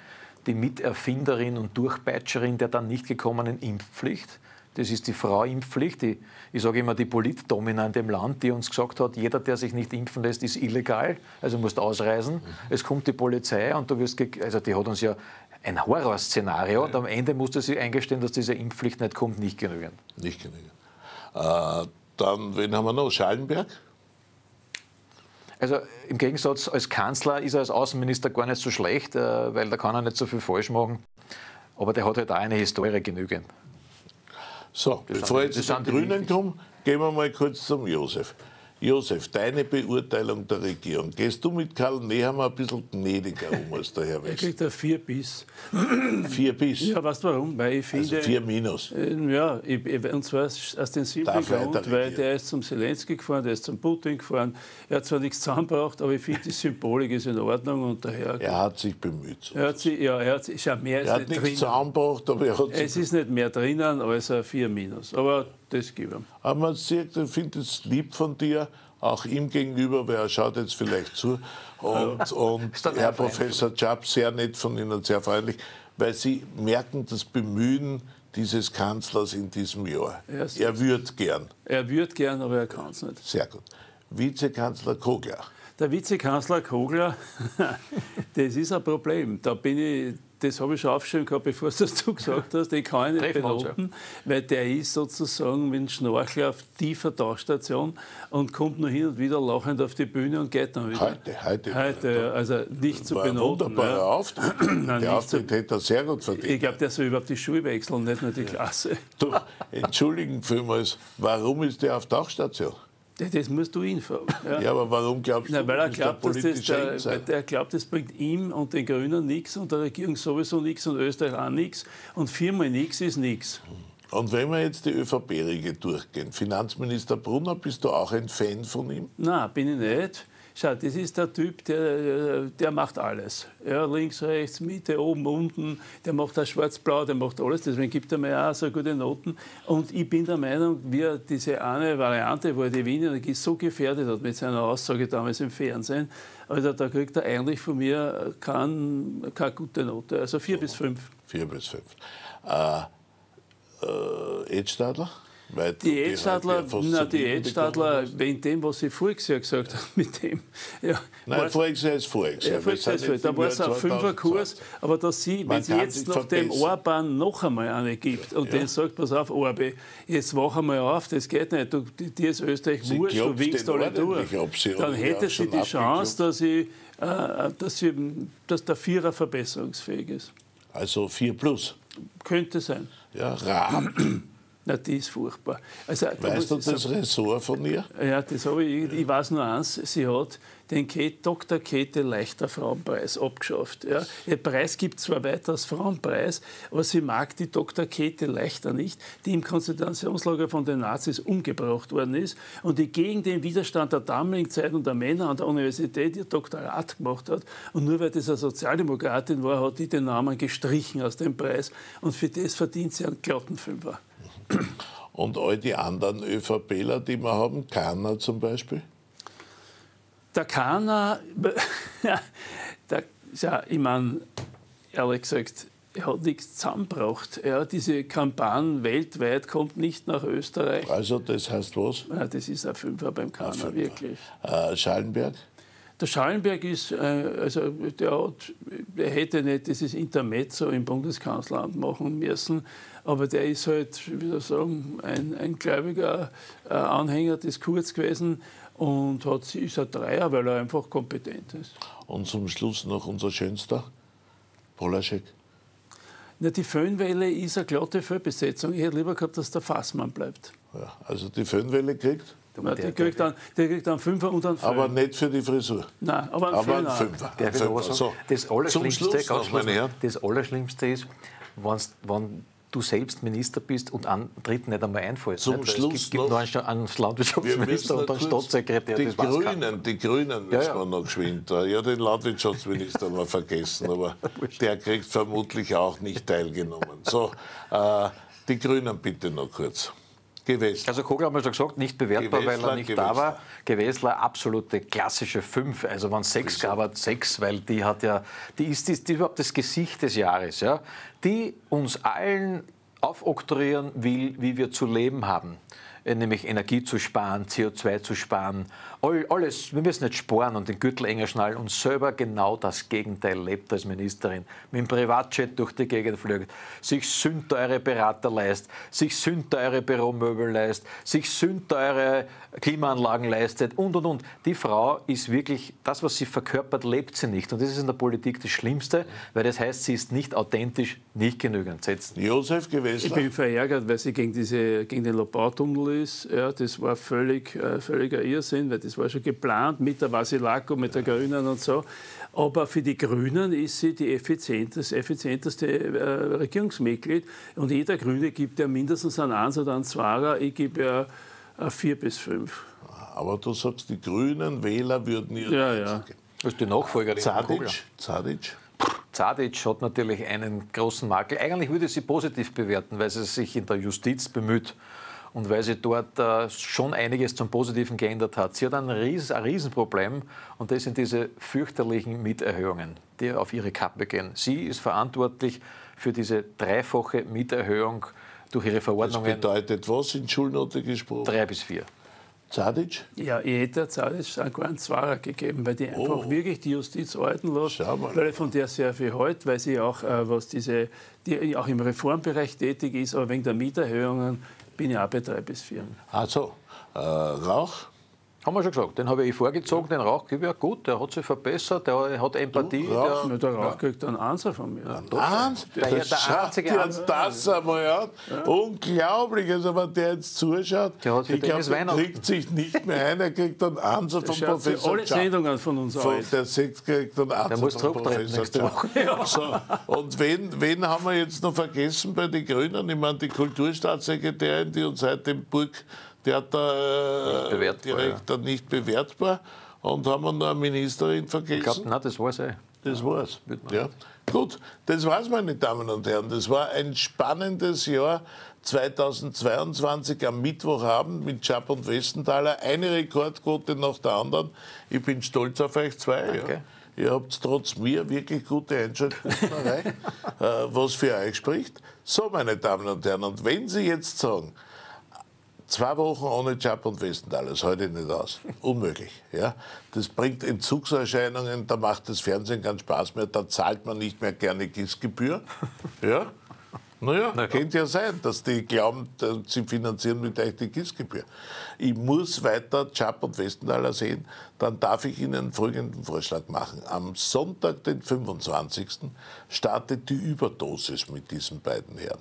die Miterfinderin und Durchpeitscherin der dann nicht gekommenen Impfpflicht. Das ist die Frau-Impfpflicht. Die, ich sage immer die Politdomina in dem Land, die uns gesagt hat, jeder, der sich nicht impfen lässt, ist illegal, also musst ausreisen. Mhm. Es kommt die Polizei und du wirst, also die hat uns ja ein Horrorszenario und am Ende musste sie eingestehen, dass diese Impfpflicht nicht kommt, nicht genügend. Nicht genügend. Äh, dann, wen haben wir noch? Schallenberg? Also im Gegensatz als Kanzler ist er als Außenminister gar nicht so schlecht, äh, weil da kann er nicht so viel falsch machen. Aber der hat halt auch eine Historie genügend. So, bevor jetzt den Grünen komme, gehen wir mal kurz zum Josef. Josef, deine Beurteilung der Regierung. Gehst du mit Karl Nehammer ein bisschen gnädiger um als der Herr West? Er kriegt ein vier bis. Vier bis? Ja, weißt du warum? Weil ich finde... Also vier minus? Äh, ja, ich, und zwar aus dem simplen Grund, weil der ist zum Zelensky gefahren, der ist zum Putin gefahren. Er hat zwar nichts zusammengebracht, aber ich finde, die Symbolik ist in Ordnung und daher... Er hat sich bemüht. So er hat sich, ja, er hat sich, ja, mehr er hat nichts zusammengebracht, aber er hat Es ist nicht mehr drinnen als ein vier minus. Aber das gebe ich. Aber man sieht, ich finde es lieb von dir, auch ihm gegenüber, weil er schaut jetzt vielleicht zu. Und, und Herr Professor Chapp, sehr nett von Ihnen, sehr freundlich, weil Sie merken das Bemühen dieses Kanzlers in diesem Jahr. Ja, er würde gern. Er würde gern, aber er kann es nicht. Sehr gut. Vizekanzler Kogler. Der Vizekanzler Kogler, das ist ein Problem. Da bin ich das habe ich schon aufgeschrieben gehabt, bevor du das du gesagt hast, den kann ich nicht benoten, weil der ist sozusagen mit dem Schnorchel auf tiefer Tauchstation und kommt nur hin und wieder lachend auf die Bühne und geht dann wieder. Heute, heute. Heute, also nicht zu benoten. wunderbarer ja. Auftritt. Nein, der Auftritt hätte er sehr gut verdient. Ich glaube, der soll überhaupt die Schuhe wechseln, nicht nur die Klasse. Du, entschuldigen vielmals, warum ist der auf Tauchstation? Das musst du ihn fragen. Ja, ja aber warum glaubst du, Nein, weil er glaubt, dass das der, weil er glaubt, das bringt ihm und den Grünen nichts und der Regierung sowieso nichts und Österreich auch nichts. Und viermal nichts ist nichts. Und wenn wir jetzt die ÖVP-Riege durchgehen, Finanzminister Brunner, bist du auch ein Fan von ihm? Nein, bin ich nicht. Schau, das ist der Typ, der, der macht alles. Ja, links, rechts, Mitte, oben, unten. Der macht auch schwarz-blau, der macht alles. Deswegen gibt er mir auch so gute Noten. Und ich bin der Meinung, wie diese eine Variante, wo er die Wiener Energie so gefährdet hat mit seiner Aussage damals im Fernsehen, also da kriegt er eigentlich von mir keine, keine gute Note. Also vier bis fünf. Vier bis fünf. Äh, äh, Ed Stadler? Weil Diätstadler, die, na, Diätstadler, wegen dem, was sie voriges Jahr gesagt haben, mit dem. Ja, Nein, voriges Jahr ist voriges Jahr. Ja. Da war es ein Fünferkurs, aber dass sie, wenn sie jetzt nach dem Orban noch einmal eine gibt und ja. den sagt, pass auf, Orbi, jetzt wach einmal auf, das geht nicht, du, dir ist Österreich sie wurscht, du winkst alle durch. Dann hätte sie die Chance, dass, ich, äh, dass, sie, dass der Vierer verbesserungsfähig ist. Also 4 plus? Könnte sein. Ja, Rahm. Na, die ist furchtbar. Also, weißt du das sagen, Ressort von ihr? Ja, das habe ich. Ich weiß nur eins: Sie hat den Kate, Dr. Käthe Leichter Frauenpreis abgeschafft. Ja. Der Preis gibt zwar weiter als Frauenpreis, aber sie mag die Dr. Käthe Leichter nicht, die im Konzentrationslager von den Nazis umgebracht worden ist und die gegen den Widerstand der damaligen Zeit und der Männer an der Universität ihr Doktorat gemacht hat. Und nur weil das eine Sozialdemokratin war, hat die den Namen gestrichen aus dem Preis. Und für das verdient sie einen glatten Fünfer. Und all die anderen ÖVPler, die wir haben, Kahner zum Beispiel? Der Kahner, der, ja, ich meine, ehrlich gesagt, er hat nichts zusammengebracht. Ja, diese Kampagne weltweit kommt nicht nach Österreich. Also das heißt was? Ja, das ist ein Fünfer beim Kahner, wirklich. Äh, Schallenberg? Der Schallenberg ist, äh, also der, hat, der hätte nicht dieses Intermezzo im Bundeskanzleramt machen müssen, aber der ist halt, wie soll ich sagen, ein, ein gläubiger äh, Anhänger des Kurz gewesen und hat, ist ein Dreier, weil er einfach kompetent ist. Und zum Schluss noch unser Schönster, Polaschek. Na, die Föhnwelle ist eine glatte Fehlbesetzung. Ich hätte lieber gehabt, dass der Fassmann bleibt. Ja, also die Föhnwelle kriegt? Ja, die, kriegt dann, die kriegt dann Fünfer und einen Föhn. Aber nicht für die Frisur. Nein, aber ein, aber ein Fünfer. Ein Fünfer. So, das, Allerschlimmste, Schluss, noch, das Allerschlimmste ist, wenn du selbst Minister bist und an Dritten nicht einmal einfällt. Zum nicht? Schluss es gibt, noch einen Landwirtschaftsminister und einen Staatssekretär. Die Grünen, die Grünen müssen ja, ja. wir noch geschwind. Ja, den Landwirtschaftsminister haben wir vergessen, aber der kriegt vermutlich auch nicht teilgenommen. So, äh, die Grünen bitte noch kurz. Gewessler. Also Kogler haben wir schon gesagt, nicht bewertbar, Gewessler, weil er nicht Gewessler. da war. Gewessler, absolute klassische 5. Also wenn es 6 gab, 6, weil die hat ja, die ist, die ist überhaupt das Gesicht des Jahres, ja, die uns allen aufoktroyieren will, wie wir zu leben haben. Äh, nämlich Energie zu sparen, CO2 zu sparen. Alles, wir müssen nicht sparen und den Gürtel enger schnallen und selber genau das Gegenteil lebt als Ministerin. Mit dem Privatjet durch die Gegend flügt, sich sündteure Berater leistet, sich sündteure Büromöbel leistet, sich sündteure Klimaanlagen leistet und und und. Die Frau ist wirklich, das, was sie verkörpert, lebt sie nicht. Und das ist in der Politik das Schlimmste, weil das heißt, sie ist nicht authentisch, nicht genügend setzt. Josef gewesen. Ich bin verärgert, weil sie gegen, diese, gegen den Lobautunnel ist. Ja, das war völlig, äh, völliger Irrsinn, weil das war schon geplant mit der Vasilako, mit der Grünen und so. Aber für die Grünen ist sie die effizienteste, das effizienteste äh, Regierungsmitglied. Und jeder Grüne gibt ja mindestens einen Eins oder einen Zweier. Ich gebe ja äh, vier bis fünf. Aber du sagst, die grünen Wähler würden ihr. Ja, ja. Das ist die Nachfolgerin. Zadic. Zadic. Zadic hat natürlich einen großen Makel. Eigentlich würde ich sie positiv bewerten, weil sie sich in der Justiz bemüht und weil sie dort äh, schon einiges zum Positiven geändert hat. Sie hat ein, Ries, ein Riesenproblem und das sind diese fürchterlichen Mieterhöhungen, die auf ihre Kappe gehen. Sie ist verantwortlich für diese dreifache Mieterhöhung durch ihre Verordnungen. Das bedeutet was in Schulnote gesprochen? Drei bis vier. Zadic? Ja, ich hätte Zadic sogar einen Zwarer gegeben, weil die einfach oh. wirklich die Justiz halten lässt, weil ich von der sehr viel halte, weil sie auch, äh, was diese, die auch im Reformbereich tätig ist, aber wegen der Mieterhöhungen bin ich auch bei drei bis vier. Also, äh, Rauch? Haben wir schon gesagt, den habe ich vorgezogen, den Rauch gebe ich gut, der hat sich verbessert, der hat Empathie. Du, Rauch? Der, der Rauch kriegt einen Einser von mir. Ein Eins? Der, der, der einzige Answer. das einmal an. Ja. Unglaublich, also wenn der jetzt zuschaut, der hat ich glaube, der kriegt sich nicht mehr ein, er kriegt einen Einser von Professor alle Sendungen von uns von, Der Sechs kriegt einen Einser der muss von Professor ja. so, Und wen, wen haben wir jetzt noch vergessen bei den Grünen? Ich meine, die Kulturstaatssekretärin, die uns heute im Burg Theater nicht Direktor ja. nicht bewertbar. Und haben wir noch eine Ministerin vergessen? Ich glaube, nein, das war's eh. Das war's. Ja. Gut, das war's, meine Damen und Herren. Das war ein spannendes Jahr 2022 am Mittwochabend mit Chap und Westenthaler. Eine Rekordquote nach der anderen. Ich bin stolz auf euch zwei. Ja. Ihr habt trotz mir wirklich gute erreicht, äh, was für euch spricht. So, meine Damen und Herren, und wenn Sie jetzt sagen, Zwei Wochen ohne Chap und Westenthaler, das halte ich nicht aus. Unmöglich. Ja? Das bringt Entzugserscheinungen, da macht das Fernsehen keinen Spaß mehr, da zahlt man nicht mehr gerne Gießgebühr. Ja? Naja, Na könnte ja sein, dass die glauben, sie finanzieren mit euch die Gießgebühr. Ich muss weiter Chap und Westenthaler sehen, dann darf ich Ihnen folgenden Vorschlag machen. Am Sonntag, den 25. startet die Überdosis mit diesen beiden Herren.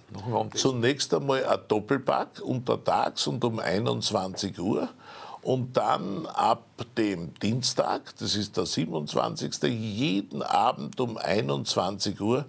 Zunächst einmal ein Doppelpack untertags und um 21 Uhr. Und dann ab dem Dienstag, das ist der 27., jeden Abend um 21 Uhr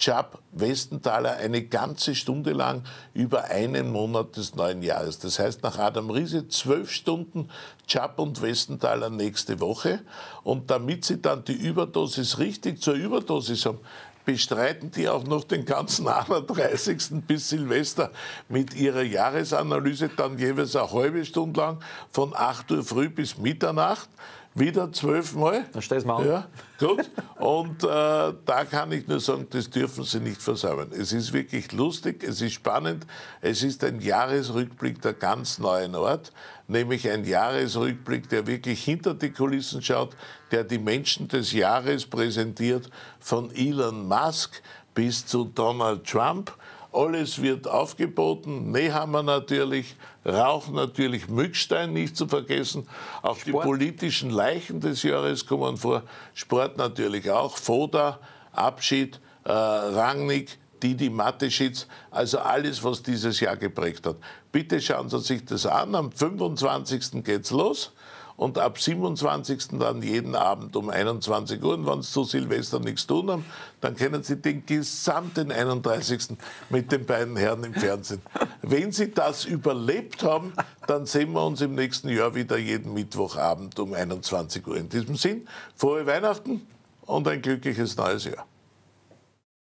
Chap Westenthaler eine ganze Stunde lang über einen Monat des neuen Jahres. Das heißt, nach Adam Riese zwölf Stunden Chap und Westenthaler nächste Woche. Und damit sie dann die Überdosis richtig zur Überdosis haben, bestreiten die auch noch den ganzen 31. bis Silvester mit ihrer Jahresanalyse, dann jeweils eine halbe Stunde lang von 8 Uhr früh bis Mitternacht wieder zwölfmal. Dann stell's mal an. Ja, gut. Und äh, da kann ich nur sagen, das dürfen Sie nicht versäumen. Es ist wirklich lustig, es ist spannend. Es ist ein Jahresrückblick der ganz neuen Art, nämlich ein Jahresrückblick, der wirklich hinter die Kulissen schaut, der die Menschen des Jahres präsentiert, von Elon Musk bis zu Donald Trump alles wird aufgeboten. Nehammer natürlich, Rauch natürlich, Mückstein nicht zu vergessen. Auch Sport. die politischen Leichen des Jahres kommen vor. Sport natürlich auch. Foda, Abschied, äh, Rangnick, Didi Mateschitz, also alles, was dieses Jahr geprägt hat. Bitte schauen Sie sich das an. Am 25. geht's los und ab 27. dann jeden Abend um 21 Uhr. Und wenn Sie zu Silvester nichts tun haben, dann können Sie den gesamten 31. mit den beiden Herren im Fernsehen. Wenn Sie das überlebt haben, dann sehen wir uns im nächsten Jahr wieder jeden Mittwochabend um 21 Uhr. In diesem Sinn, frohe Weihnachten und ein glückliches neues Jahr.